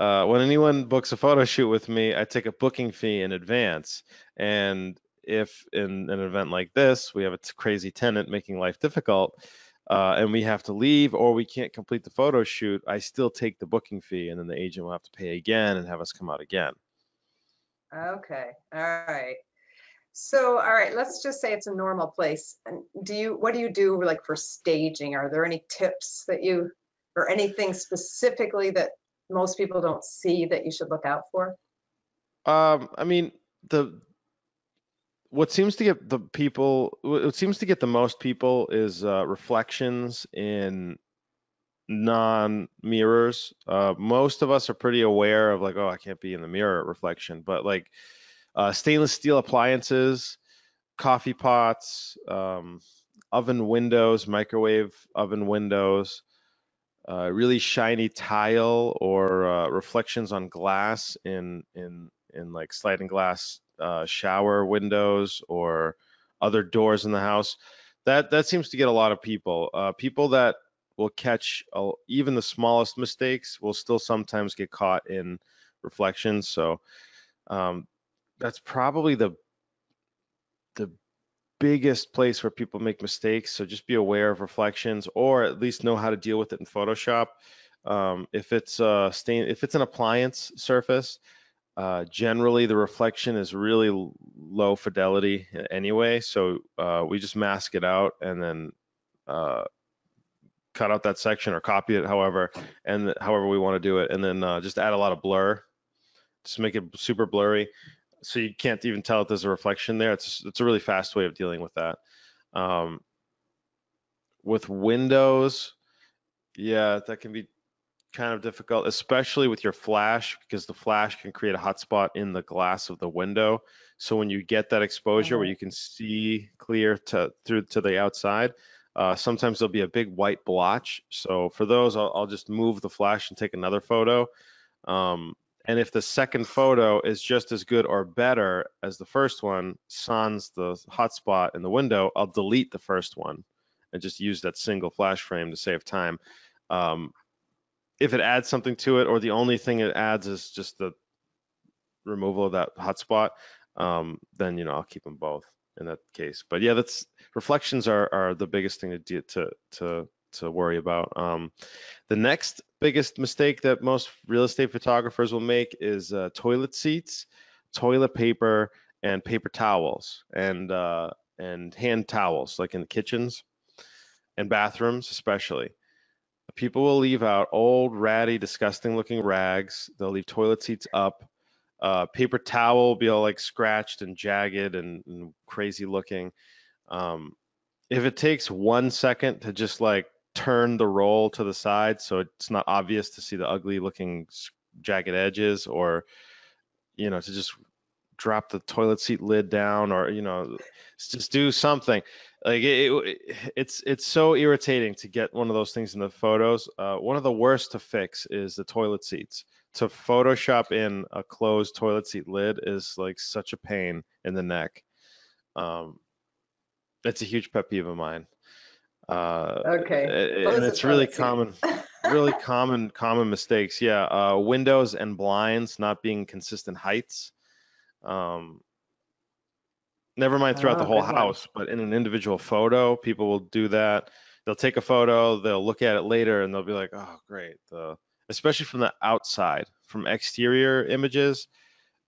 [SPEAKER 2] uh, when anyone books a photo shoot with me, I take a booking fee in advance. And if in an event like this, we have a crazy tenant making life difficult, uh, and we have to leave or we can't complete the photo shoot, I still take the booking fee and then the agent will have to pay again and have us come out again.
[SPEAKER 1] Okay, all right. So, all right, let's just say it's a normal place. And do you, what do you do like for staging? Are there any tips that you, or anything specifically that most people don't see that you should look out for?
[SPEAKER 2] Um, I mean, the what seems to get the people what seems to get the most people is uh, reflections in non mirrors uh, most of us are pretty aware of like oh i can't be in the mirror reflection but like uh, stainless steel appliances coffee pots um, oven windows microwave oven windows uh, really shiny tile or uh, reflections on glass in in in like sliding glass uh, shower windows or other doors in the house. That that seems to get a lot of people. Uh, people that will catch a, even the smallest mistakes will still sometimes get caught in reflections. So um, that's probably the the biggest place where people make mistakes. So just be aware of reflections, or at least know how to deal with it in Photoshop. Um, if it's a stain, if it's an appliance surface, uh, generally, the reflection is really low fidelity anyway, so uh, we just mask it out and then uh, cut out that section or copy it, however, and however we want to do it, and then uh, just add a lot of blur, just make it super blurry, so you can't even tell if there's a reflection there. It's it's a really fast way of dealing with that. Um, with Windows, yeah, that can be kind of difficult, especially with your flash, because the flash can create a hotspot in the glass of the window. So when you get that exposure where uh-huh. you can see clear to through to the outside, uh, sometimes there'll be a big white blotch. So for those, I'll, I'll just move the flash and take another photo. Um, and if the second photo is just as good or better as the first one, sans the hotspot in the window, I'll delete the first one and just use that single flash frame to save time. Um, if it adds something to it, or the only thing it adds is just the removal of that hotspot, um, then you know I'll keep them both in that case. But yeah, that's reflections are are the biggest thing to do, to to to worry about. Um, the next biggest mistake that most real estate photographers will make is uh, toilet seats, toilet paper, and paper towels and uh, and hand towels, like in the kitchens and bathrooms, especially. People will leave out old, ratty, disgusting looking rags. They'll leave toilet seats up. Uh, paper towel will be all like scratched and jagged and, and crazy looking. Um, if it takes one second to just like turn the roll to the side so it's not obvious to see the ugly looking jagged edges or you know to just drop the toilet seat lid down or you know just do something like it, it, it's it's so irritating to get one of those things in the photos. Uh, one of the worst to fix is the toilet seats. To photoshop in a closed toilet seat lid is like such a pain in the neck. Um, it's a huge pet peeve of mine. Uh,
[SPEAKER 1] Okay.
[SPEAKER 2] and
[SPEAKER 1] Close
[SPEAKER 2] it's really
[SPEAKER 1] seat.
[SPEAKER 2] common really common common mistakes. Yeah uh, windows and blinds not being consistent heights. Um, never mind throughout the
[SPEAKER 1] Oh,
[SPEAKER 2] whole house but in an individual photo people will do that. They'll take a photo they'll look at it later and they'll be like oh great the especially from the outside from exterior images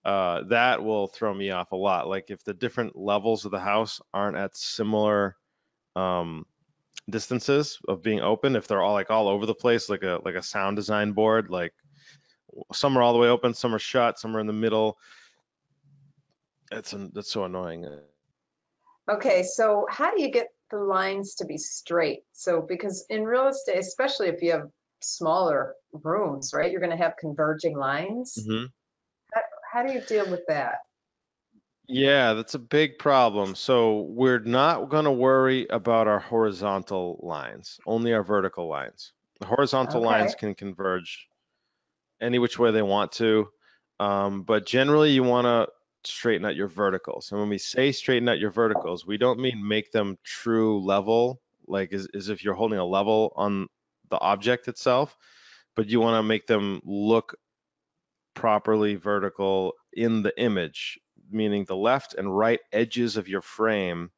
[SPEAKER 2] uh, that will throw me off a lot. Like if the different levels of the house aren't at similar um, distances of being open if they're all like all over the place like a like a sound design board like some are all the way open some are shut some are in the middle it's an, that's so annoying
[SPEAKER 1] Okay, so how do you get the lines to be straight? So because in real estate, especially if you have smaller rooms, right, you're going to have converging lines.
[SPEAKER 2] Mhm.
[SPEAKER 1] How do you deal with that?
[SPEAKER 2] yeah that's a big problem so we're not going to worry about our horizontal lines only our vertical lines the horizontal lines can converge any which way they want to um, but generally you want to straighten out your verticals. And when we say straighten out your verticals we don't mean make them true level like as, as if you're holding a level on the object itself but you want to make them look properly vertical in the image meaning the left and right edges of your frame.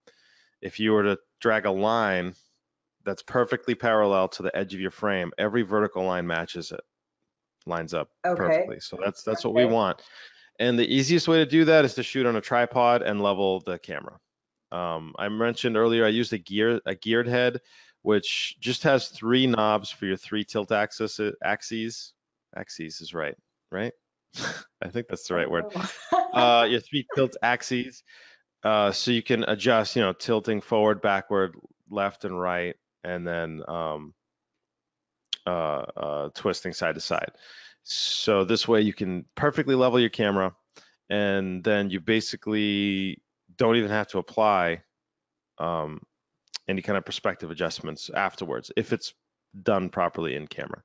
[SPEAKER 2] If you were to drag a line that's perfectly parallel to the edge of your frame every vertical line matches it lines up
[SPEAKER 1] Okay.
[SPEAKER 2] perfectly. So that's that's what we want and the easiest way to do that is to shoot on a tripod and level the camera. Um, i mentioned earlier i used a gear a geared head which just has three knobs for your three tilt axis axes. Axes is right right? I think that's the right word. Uh, your three tilt axes, uh, so you can adjust, you know, tilting forward, backward, left and right, and then um, uh, uh, twisting side to side. So this way you can perfectly level your camera, and then you basically don't even have to apply um, any kind of perspective adjustments afterwards if it's done properly in camera.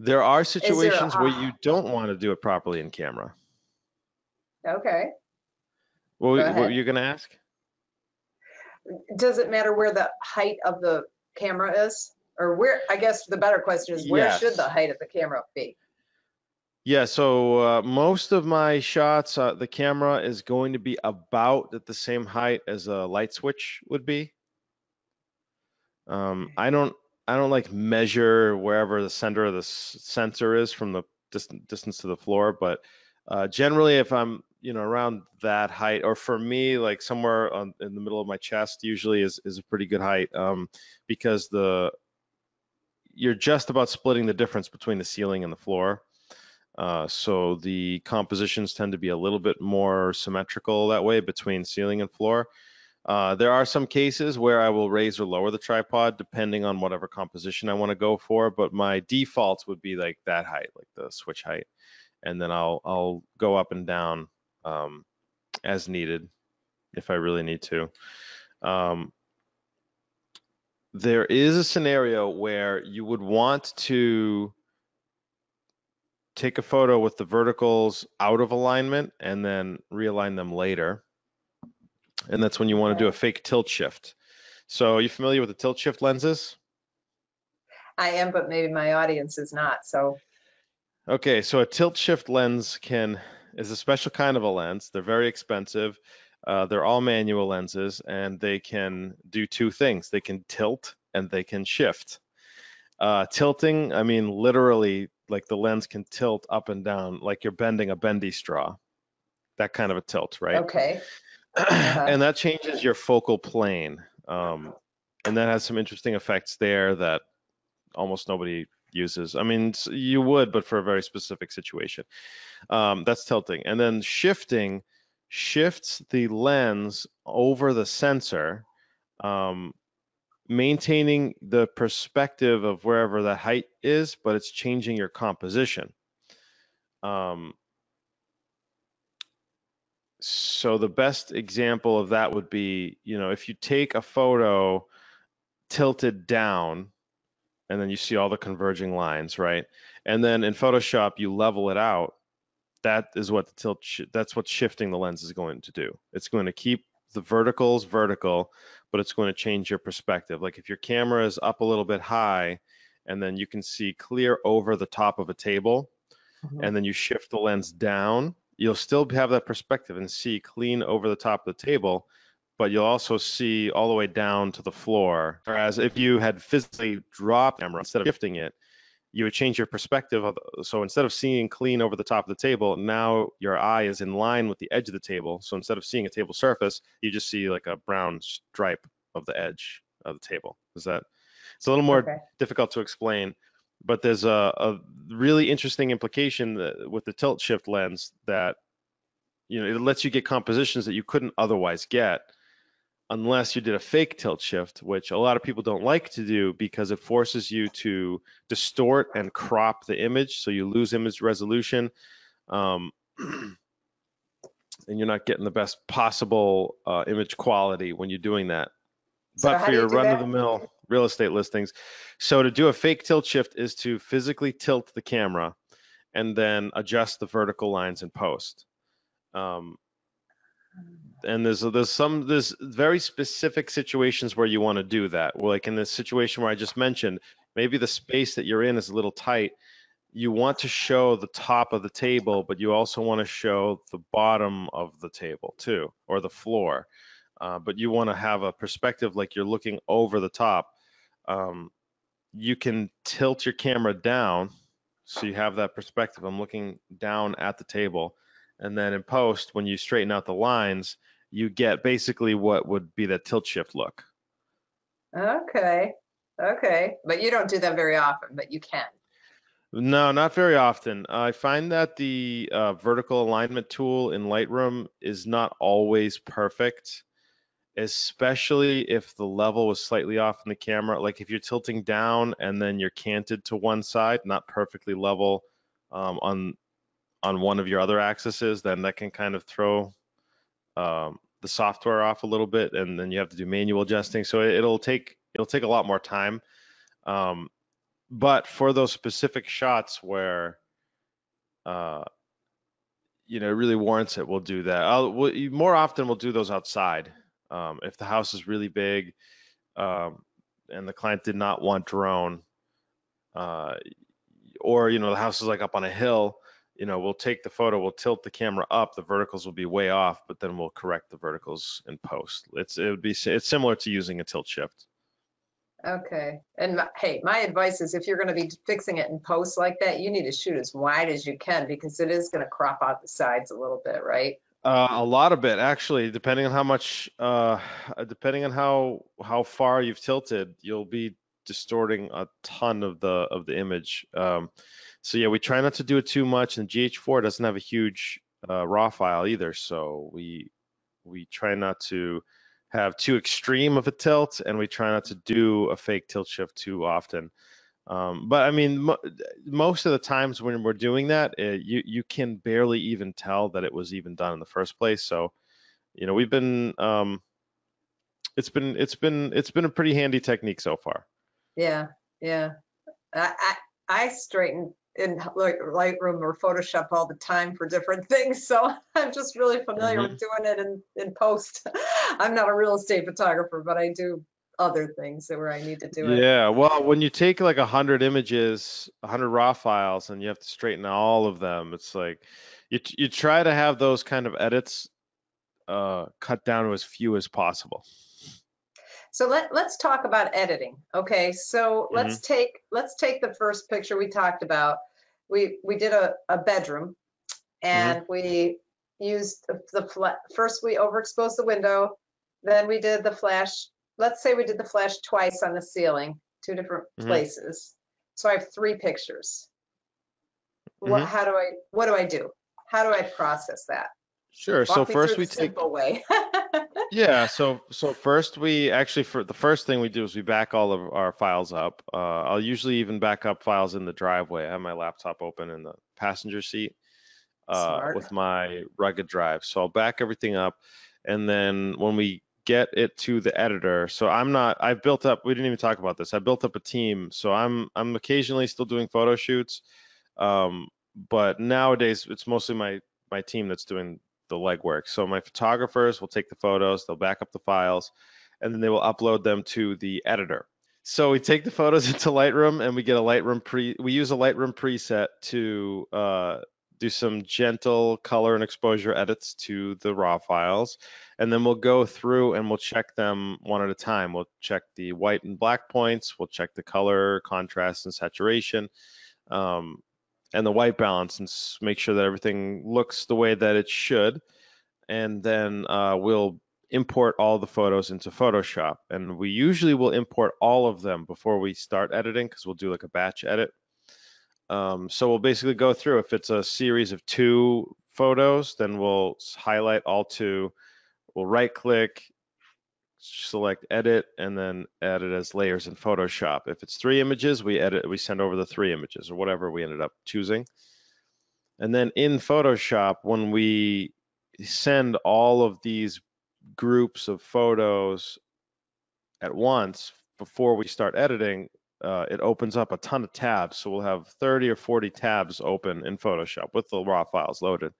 [SPEAKER 2] There are situations where
[SPEAKER 1] a-
[SPEAKER 2] you don't want to do it properly in camera.
[SPEAKER 1] Okay.
[SPEAKER 2] What,
[SPEAKER 1] Go
[SPEAKER 2] what were you gonna ask?
[SPEAKER 1] Does it matter where the height of the camera is? Or where, I guess the better question is where should the height of the camera be?
[SPEAKER 2] Yeah, so uh, most of my shots, uh, the camera is going to be about at the same height as a light switch would be. Um, I don't, I don't like measure wherever the center of the sensor is from the distance to the floor, but uh, generally, if I'm, you know, around that height, or for me, like somewhere on, in the middle of my chest, usually is is a pretty good height, um, because the you're just about splitting the difference between the ceiling and the floor. Uh, so the compositions tend to be a little bit more symmetrical that way between ceiling and floor. Uh, there are some cases where I will raise or lower the tripod depending on whatever composition I want to go for, but my defaults would be like that height, like the switch height, and then I'll I'll go up and down um, as needed if I really need to. Um, there is a scenario where you would want to take a photo with the verticals out of alignment and then realign them later. And that's when you want to do a fake tilt shift. So are you familiar with the tilt shift lenses?
[SPEAKER 1] I am, but maybe my audience is not, so.
[SPEAKER 2] Okay, so a tilt shift lens can is a special kind of a lens. They're very expensive. Uh, they're all manual lenses, and they can do two things. They can tilt and they can shift. Uh, tilting, I mean literally, like the lens can tilt up and down, like you're bending a bendy straw. that kind of a tilt, right?
[SPEAKER 1] Okay. Uh-huh.
[SPEAKER 2] and that changes your focal plane. Um, and that has some interesting effects there that almost nobody uses. I mean, you would, but for a very specific situation. Um, that's tilting. And then shifting shifts the lens over the sensor, um, maintaining the perspective of wherever the height is, but it's changing your composition. Um, so the best example of that would be, you know, if you take a photo tilted down and then you see all the converging lines, right? And then in Photoshop you level it out. That is what the tilt that's what shifting the lens is going to do. It's going to keep the verticals vertical, but it's going to change your perspective. Like if your camera is up a little bit high and then you can see clear over the top of a table,
[SPEAKER 1] Mhm.
[SPEAKER 2] and then you shift the lens down, you'll still have that perspective and see clean over the top of the table, but you'll also see all the way down to the floor. Whereas if you had physically dropped the camera instead of shifting it, you would change your perspective. Of, so instead of seeing clean over the top of the table, now your eye is in line with the edge of the table. So instead of seeing a table surface, you just see like a brown stripe of the edge of the table. Is that? It's a little more
[SPEAKER 1] Okay.
[SPEAKER 2] difficult to explain, but there's a, a really interesting implication that, with the tilt shift lens that you know it lets you get compositions that you couldn't otherwise get unless you did a fake tilt shift, which a lot of people don't like to do because it forces you to distort and crop the image, so you lose image resolution. Um, and you're not getting the best possible uh, image quality when you're doing that
[SPEAKER 1] So
[SPEAKER 2] but for
[SPEAKER 1] you
[SPEAKER 2] your run-of-the-mill real estate listings. So to do a fake tilt shift is to physically tilt the camera and then adjust the vertical lines in post. Um, and there's there's some there's very specific situations where you want to do that. Like in the situation where I just mentioned, maybe the space that you're in is a little tight. You want to show the top of the table, but you also want to show the bottom of the table too, or the floor. Uh, but you want to have a perspective like you're looking over the top. Um, you can tilt your camera down so you have that perspective. I'm looking down at the table. And then in post, when you straighten out the lines, you get basically what would be the tilt shift look.
[SPEAKER 1] Okay. Okay. But you don't do that very often, but you can.
[SPEAKER 2] No, not very often. I find that the uh, vertical alignment tool in Lightroom is not always perfect, especially if the level was slightly off in the camera. Like if you're tilting down and then you're canted to one side, not perfectly level um, on on one of your other axes, then that can kind of throw um, the software off a little bit, and then you have to do manual adjusting. So it, it'll take it'll take a lot more time. Um, but for those specific shots where uh, you know it really warrants it, we'll do that. I'll, more often we'll do those outside. Um, if the house is really big um, and the client did not want drone, uh, or you know the house is like up on a hill, you know we'll take the photo, we'll tilt the camera up, the verticals will be way off, but then we'll correct the verticals in post. It's it would be it's similar to using a tilt shift.
[SPEAKER 1] Okay. And my, hey, my advice is if you're going to be fixing it in post like that, you need to shoot as wide as you can because it is going to crop out the sides a little bit, right?
[SPEAKER 2] Uh, a lot of it, actually, depending on how much, uh, depending on how how far you've tilted, you'll be distorting a ton of the of the image. Um, so yeah, we try not to do it too much, and GH4 doesn't have a huge uh, raw file either, so we we try not to have too extreme of a tilt, and we try not to do a fake tilt shift too often. Um, but I mean, mo- most of the times when we're doing that, uh, you you can barely even tell that it was even done in the first place. So, you know, we've been um, it's been it's been it's been a pretty handy technique so far.
[SPEAKER 1] Yeah. Yeah. I, I, I straighten in Light- Lightroom or Photoshop all the time for different things. So I'm just really familiar with doing it in, in post. I'm not a real estate photographer, but I do other things where I need to do it.
[SPEAKER 2] Yeah, well, when you take like a hundred images, a hundred raw files, and you have to straighten all of them, it's like you you try to have those kind of edits uh, cut down to as few as possible.
[SPEAKER 1] So let, let's talk about editing. Okay, so let's take, let's take the first picture we talked about. We, we did a, a bedroom and we used the, fla- first we overexposed the window, then we did the flash. Let's say we did the flash twice on the ceiling, two different
[SPEAKER 2] Mhm.
[SPEAKER 1] places. So I have three pictures. What,
[SPEAKER 2] Mhm.
[SPEAKER 1] how do I, what do I do? How do I process that?
[SPEAKER 2] Sure. So
[SPEAKER 1] Walk me
[SPEAKER 2] first we take
[SPEAKER 1] simple way.
[SPEAKER 2] Yeah, so so first we actually for the first thing we do is we back all of our files up. Uh, I'll usually even back up files in the driveway. I have my laptop open in the passenger seat uh, with my rugged drive. So I'll back everything up, and then when we get it to the editor, so I'm not. I've built up. We didn't even talk about this. I built up a team, so I'm I'm occasionally still doing photo shoots, um, but nowadays it's mostly my my team that's doing the legwork. So my photographers will take the photos, they'll back up the files, and then they will upload them to the editor. So we take the photos into Lightroom and we get a Lightroom pre. We use a Lightroom preset to uh, do some gentle color and exposure edits to the raw files, and then we'll go through and we'll check them one at a time. We'll check the white and black points. We'll check the color, contrast, and saturation. Um, and the white balance and make sure that everything looks the way that it should. And then uh, we'll import all the photos into Photoshop. And we usually will import all of them before we start editing because we'll do like a batch edit. Um, so we'll basically go through if it's a series of two photos, then we'll highlight all two. We'll right click, select edit and then add it as layers in Photoshop. If it's three images, we edit, we send over the three images or whatever we ended up choosing. And then in Photoshop, when we send all of these groups of photos at once before we start editing, uh, it opens up a ton of tabs. So we'll have 30 or 40 tabs open in Photoshop with the raw files loaded.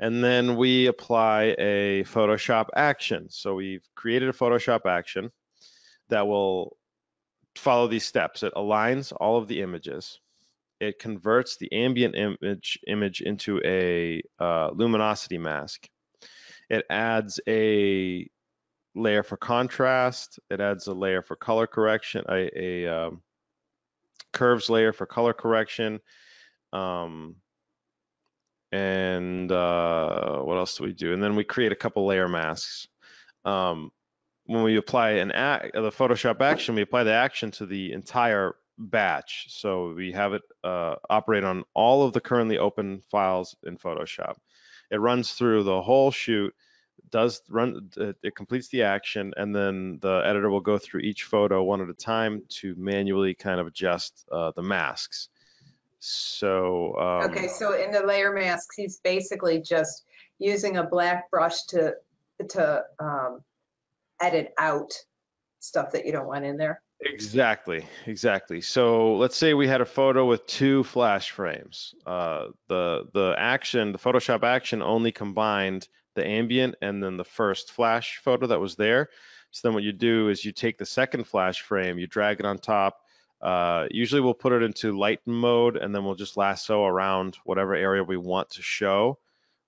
[SPEAKER 2] And then we apply a Photoshop action. So we've created a Photoshop action that will follow these steps. It aligns all of the images. It converts the ambient image image into a uh, luminosity mask. It adds a layer for contrast. It adds a layer for color correction, a, a um, curves layer for color correction. Um, and uh, what else do we do? And then we create a couple layer masks. Um, when we apply an act, the Photoshop action, we apply the action to the entire batch. So we have it uh, operate on all of the currently open files in Photoshop. It runs through the whole shoot, does run, it, it completes the action, and then the editor will go through each photo one at a time to manually kind of adjust uh, the masks. So um,
[SPEAKER 1] Okay, so in the layer masks, he's basically just using a black brush to, to um, edit out stuff that you don't want in there.
[SPEAKER 2] Exactly, exactly. So let's say we had a photo with two flash frames. Uh, the the action, the Photoshop action only combined the ambient and then the first flash photo that was there. So then what you do is you take the second flash frame, you drag it on top. Uh, usually we'll put it into lighten mode and then we'll just lasso around whatever area we want to show.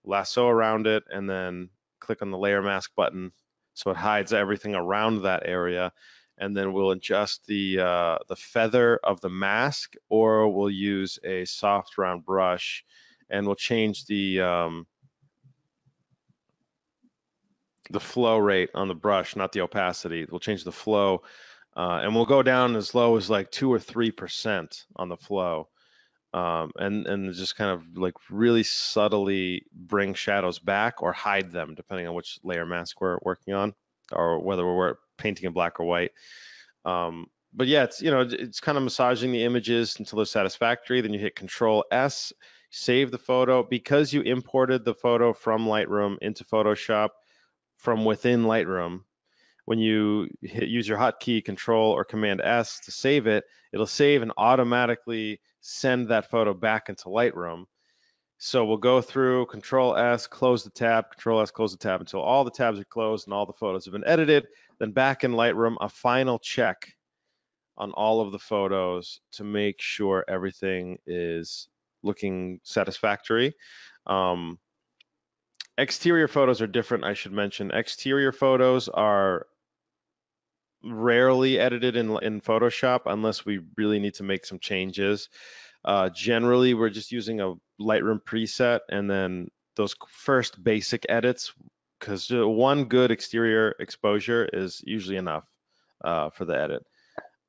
[SPEAKER 2] Lasso around it and then click on the layer mask button so it hides everything around that area and then we'll adjust the uh, the feather of the mask, or we'll use a soft round brush, and we'll change the um, the flow rate on the brush, not the opacity. We'll change the flow, uh, and we'll go down as low as like two or three percent on the flow, um, and and just kind of like really subtly bring shadows back or hide them, depending on which layer mask we're working on, or whether we're painting in black or white. Um, but yeah, it's you know it's kind of massaging the images until they're satisfactory. Then you hit Control S, save the photo because you imported the photo from Lightroom into Photoshop from within Lightroom. When you hit, use your hotkey Control or Command S to save it, it'll save and automatically send that photo back into Lightroom. So we'll go through Control S, close the tab, Control S, close the tab until all the tabs are closed and all the photos have been edited. Then back in Lightroom, a final check on all of the photos to make sure everything is looking satisfactory. Um, exterior photos are different, I should mention. Exterior photos are rarely edited in, in Photoshop unless we really need to make some changes. Uh, generally, we're just using a Lightroom preset and then those first basic edits because one good exterior exposure is usually enough uh, for the edit.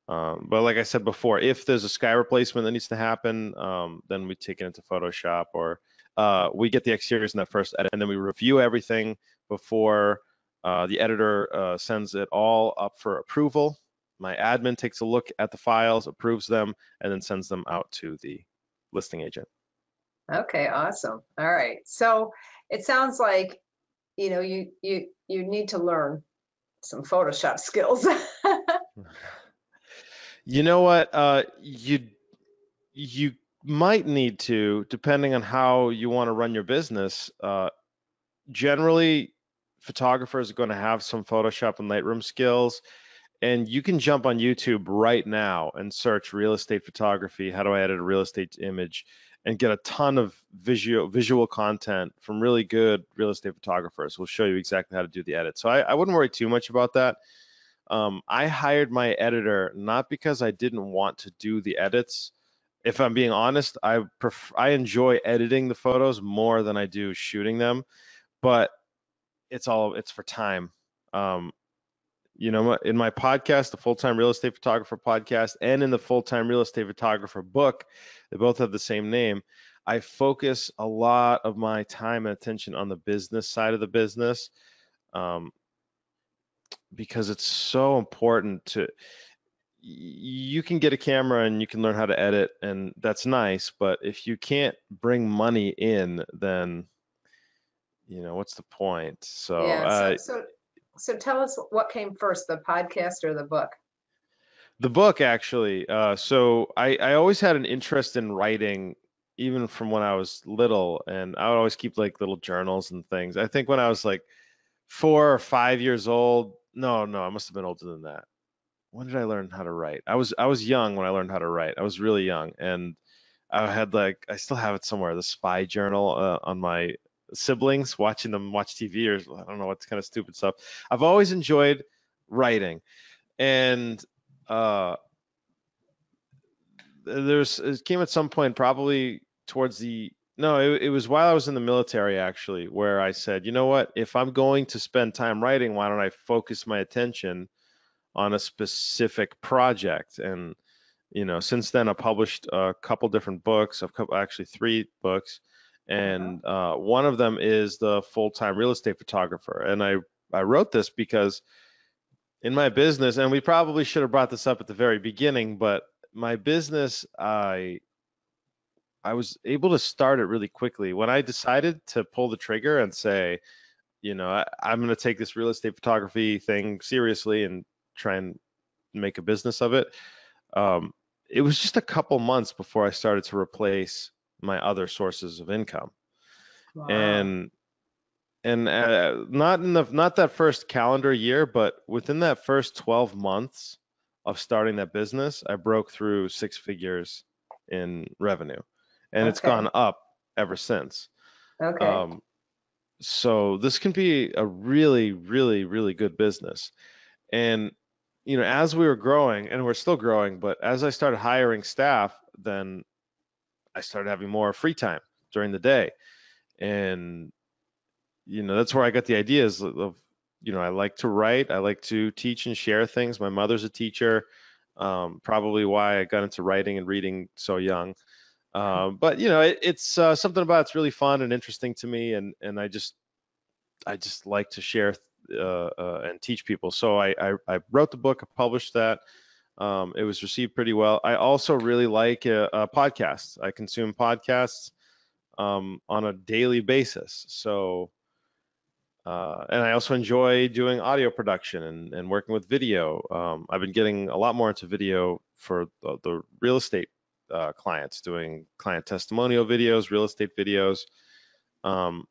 [SPEAKER 2] Um, but like I said before, if there's a sky replacement that needs to happen, um, then we take it into Photoshop or uh, we get the exteriors in that first edit and then we review everything before uh, the editor uh, sends it all up for approval. My admin takes a look at the files, approves them, and then sends them out to the listing agent.
[SPEAKER 1] Okay, awesome. All right. So it sounds like, you know, you you you need to learn some Photoshop skills.
[SPEAKER 2] You know what? Uh, you you might need to, depending on how you want to run your business. Uh, generally, photographers are going to have some Photoshop and Lightroom skills, and you can jump on YouTube right now and search real estate photography. How do I edit a real estate image? And get a ton of visual visual content from really good real estate photographers. We'll show you exactly how to do the edit. So I, I wouldn't worry too much about that. Um, I hired my editor not because I didn't want to do the edits. If I'm being honest, I prefer, I enjoy editing the photos more than I do shooting them, but it's all it's for time. Um, you know, in my podcast, the Full Time Real Estate Photographer podcast, and in the Full Time Real Estate Photographer book, they both have the same name. I focus a lot of my time and attention on the business side of the business. Um, because it's so important to you can get a camera and you can learn how to edit and that's nice but if you can't bring money in then you know what's the point so
[SPEAKER 1] yeah, so, uh, so, so tell us what came first the podcast or the book
[SPEAKER 2] the book actually uh, so I, I always had an interest in writing even from when i was little and i would always keep like little journals and things i think when i was like four or five years old no, no, I must have been older than that. When did I learn how to write? I was I was young when I learned how to write. I was really young, and I had like I still have it somewhere, the spy journal uh, on my siblings, watching them watch TV or I don't know what's kind of stupid stuff. I've always enjoyed writing, and uh, there's it came at some point probably towards the no, it, it, was while I was in the military actually, where I said, you know what, if I'm going to spend time writing, why don't I focus my attention on a specific project? And you know, since then I've published a couple different books. I've actually three books, and uh, one of them is the full-time real estate photographer. And I I wrote this because in my business, and we probably should have brought this up at the very beginning, but my business, I I was able to start it really quickly. When I decided to pull the trigger and say, you know, I, am going to take this real estate photography thing seriously and try and make a business of it, um, it was just a couple months before I started to replace my other sources of income. Wow. And and uh, not in the not that first calendar year, but within that first 12 months of starting that business, I broke through six figures in revenue and okay. it's gone up ever since.
[SPEAKER 1] Okay. Um,
[SPEAKER 2] so this can be a really, really, really good business. And you know, as we were growing, and we're still growing, but as I started hiring staff, then I started having more free time during the day, and you know, that's where I got the ideas of, you know, I like to write, I like to teach and share things. My mother's a teacher, um, probably why I got into writing and reading so young. Um, but you know, it, it's uh, something about it's really fun and interesting to me, and and I just I just like to share uh, uh, and teach people. So I, I, I wrote the book, I published that. Um, it was received pretty well. I also really like uh, uh, podcasts. I consume podcasts um, on a daily basis. So uh, and I also enjoy doing audio production and, and working with video. Um, I've been getting a lot more into video for the, the real estate uh, clients doing client testimonial videos, real estate videos. Um,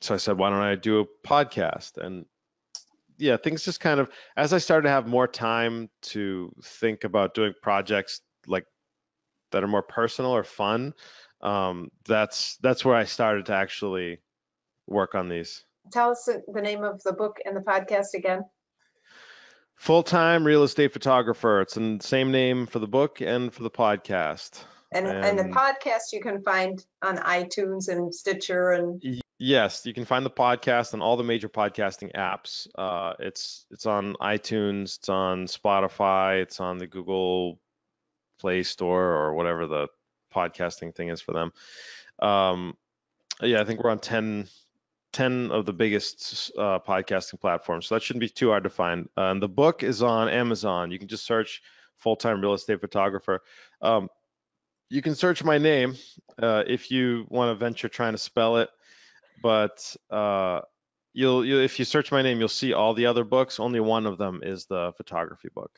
[SPEAKER 2] so I said, why don't I do a podcast? And yeah, things just kind of, as I started to have more time to think about doing projects like that are more personal or fun, um, that's that's where I started to actually work on these.
[SPEAKER 1] Tell us the name of the book and the podcast again.
[SPEAKER 2] Full time real estate photographer. It's the same name for the book and for the podcast.
[SPEAKER 1] And, and the podcast you can find on iTunes and Stitcher and,
[SPEAKER 2] Yes, you can find the podcast on all the major podcasting apps. Uh, it's it's on iTunes, it's on Spotify, it's on the Google Play Store or whatever the podcasting thing is for them. Um, yeah, I think we're on 10, 10 of the biggest uh, podcasting platforms, so that shouldn't be too hard to find. Uh, and the book is on Amazon. You can just search full-time real estate photographer. Um, you can search my name uh, if you want to venture trying to spell it but uh, you'll, you if you search my name, you'll see all the other books. Only one of them is the photography book.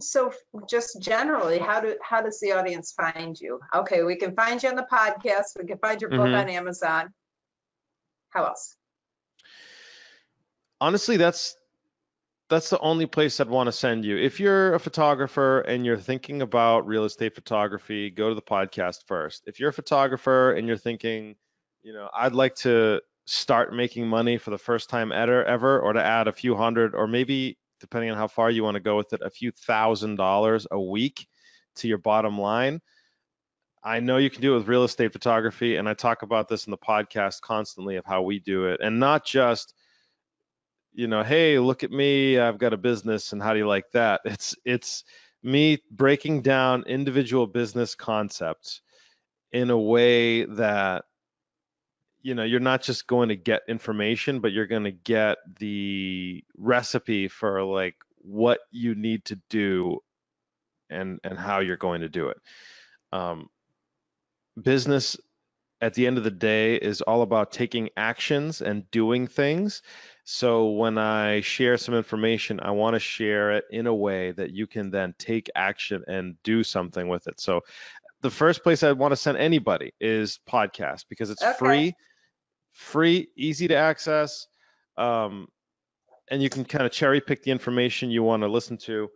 [SPEAKER 1] so just generally, how do, how does the audience find you? Okay, we can find you on the podcast, we can find your book
[SPEAKER 2] Mhm.
[SPEAKER 1] on Amazon. How else?
[SPEAKER 2] Honestly, that's that's the only place I'd want to send you. If you're a photographer and you're thinking about real estate photography, go to the podcast first. If you're a photographer and you're thinking, you know, I'd like to start making money for the first time ever, ever, or to add a few hundred, or maybe depending on how far you want to go with it, a few thousand dollars a week to your bottom line. I know you can do it with real estate photography, and I talk about this in the podcast constantly of how we do it, and not just, you know, hey, look at me, I've got a business, and how do you like that? It's it's me breaking down individual business concepts in a way that you know you're not just going to get information but you're going to get the recipe for like what you need to do and and how you're going to do it. Um, business at the end of the day is all about taking actions and doing things. So when i share some information i want to share it in a way that you can then take action and do something with it. So the first place I'd want to send anybody is podcast because it's
[SPEAKER 1] Okay.
[SPEAKER 2] free free easy to access um, and you can kind of cherry pick the information you want to listen to.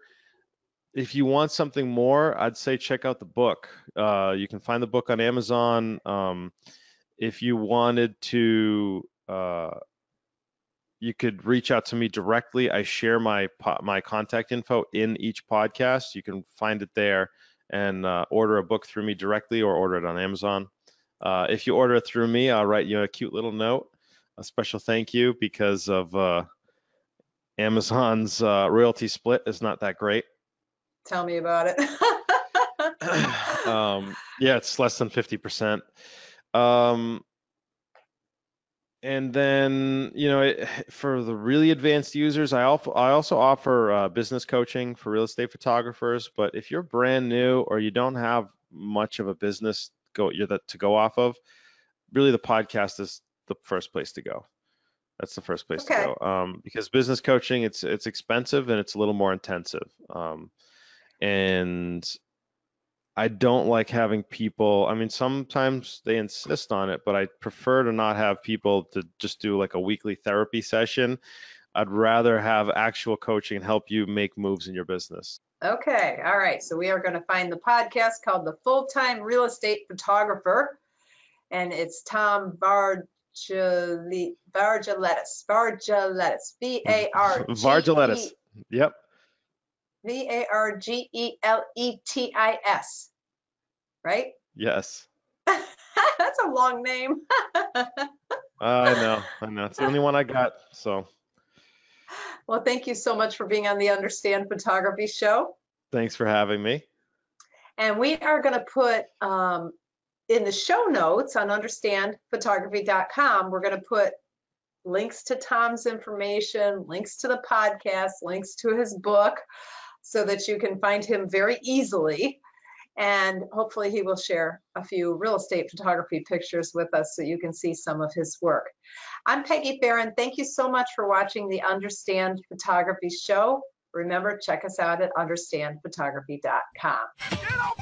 [SPEAKER 2] If you want something more i'd say check out the book. Uh, you can find the book on amazon. Um, if you wanted to uh, you could reach out to me directly. I share my my contact info in each podcast. You can find it there and uh, order a book through me directly or order it on amazon uh, if you order it through me i'll write you a cute little note a special thank you because of uh, amazon's uh, royalty split is not that great
[SPEAKER 1] Tell me about it.
[SPEAKER 2] um, yeah, it's less than 50%. Um, and then, you know, for the really advanced users, I also, I also offer uh, business coaching for real estate photographers. But if you're brand new or you don't have much of a business go you're that to go off of, really the podcast is the first place to go. That's the first place
[SPEAKER 1] Okay.
[SPEAKER 2] to go. Um, because business coaching, it's it's expensive and it's a little more intensive. Um, and I don't like having people. I mean, sometimes they insist on it, but I prefer to not have people to just do like a weekly therapy session. I'd rather have actual coaching and help you make moves in your business.
[SPEAKER 1] Okay, all right. So we are going to find the podcast called The Full-Time Real Estate Photographer. And it's Tom Vargale- Vargeletis, Vargeletis, V-A-R-G-E-
[SPEAKER 2] Vargeletis. Yep.
[SPEAKER 1] V-A-R-G-E-L-E-T-I-S, right?
[SPEAKER 2] Yes.
[SPEAKER 1] That's a long name.
[SPEAKER 2] I know. I know. It's the only one I got. So
[SPEAKER 1] Well, thank you so much for being on the Understand Photography Show.
[SPEAKER 2] thanks for having me.
[SPEAKER 1] And we are going to put um, in the show notes on understandphotography.com, we're going to put links to Tom's information, links to the podcast, links to his book, so that you can find him very easily. And hopefully, he will share a few real estate photography pictures with us so you can see some of his work. I'm Peggy Farren. Thank you so much for watching the Understand Photography Show. Remember, check us out at understandphotography.com.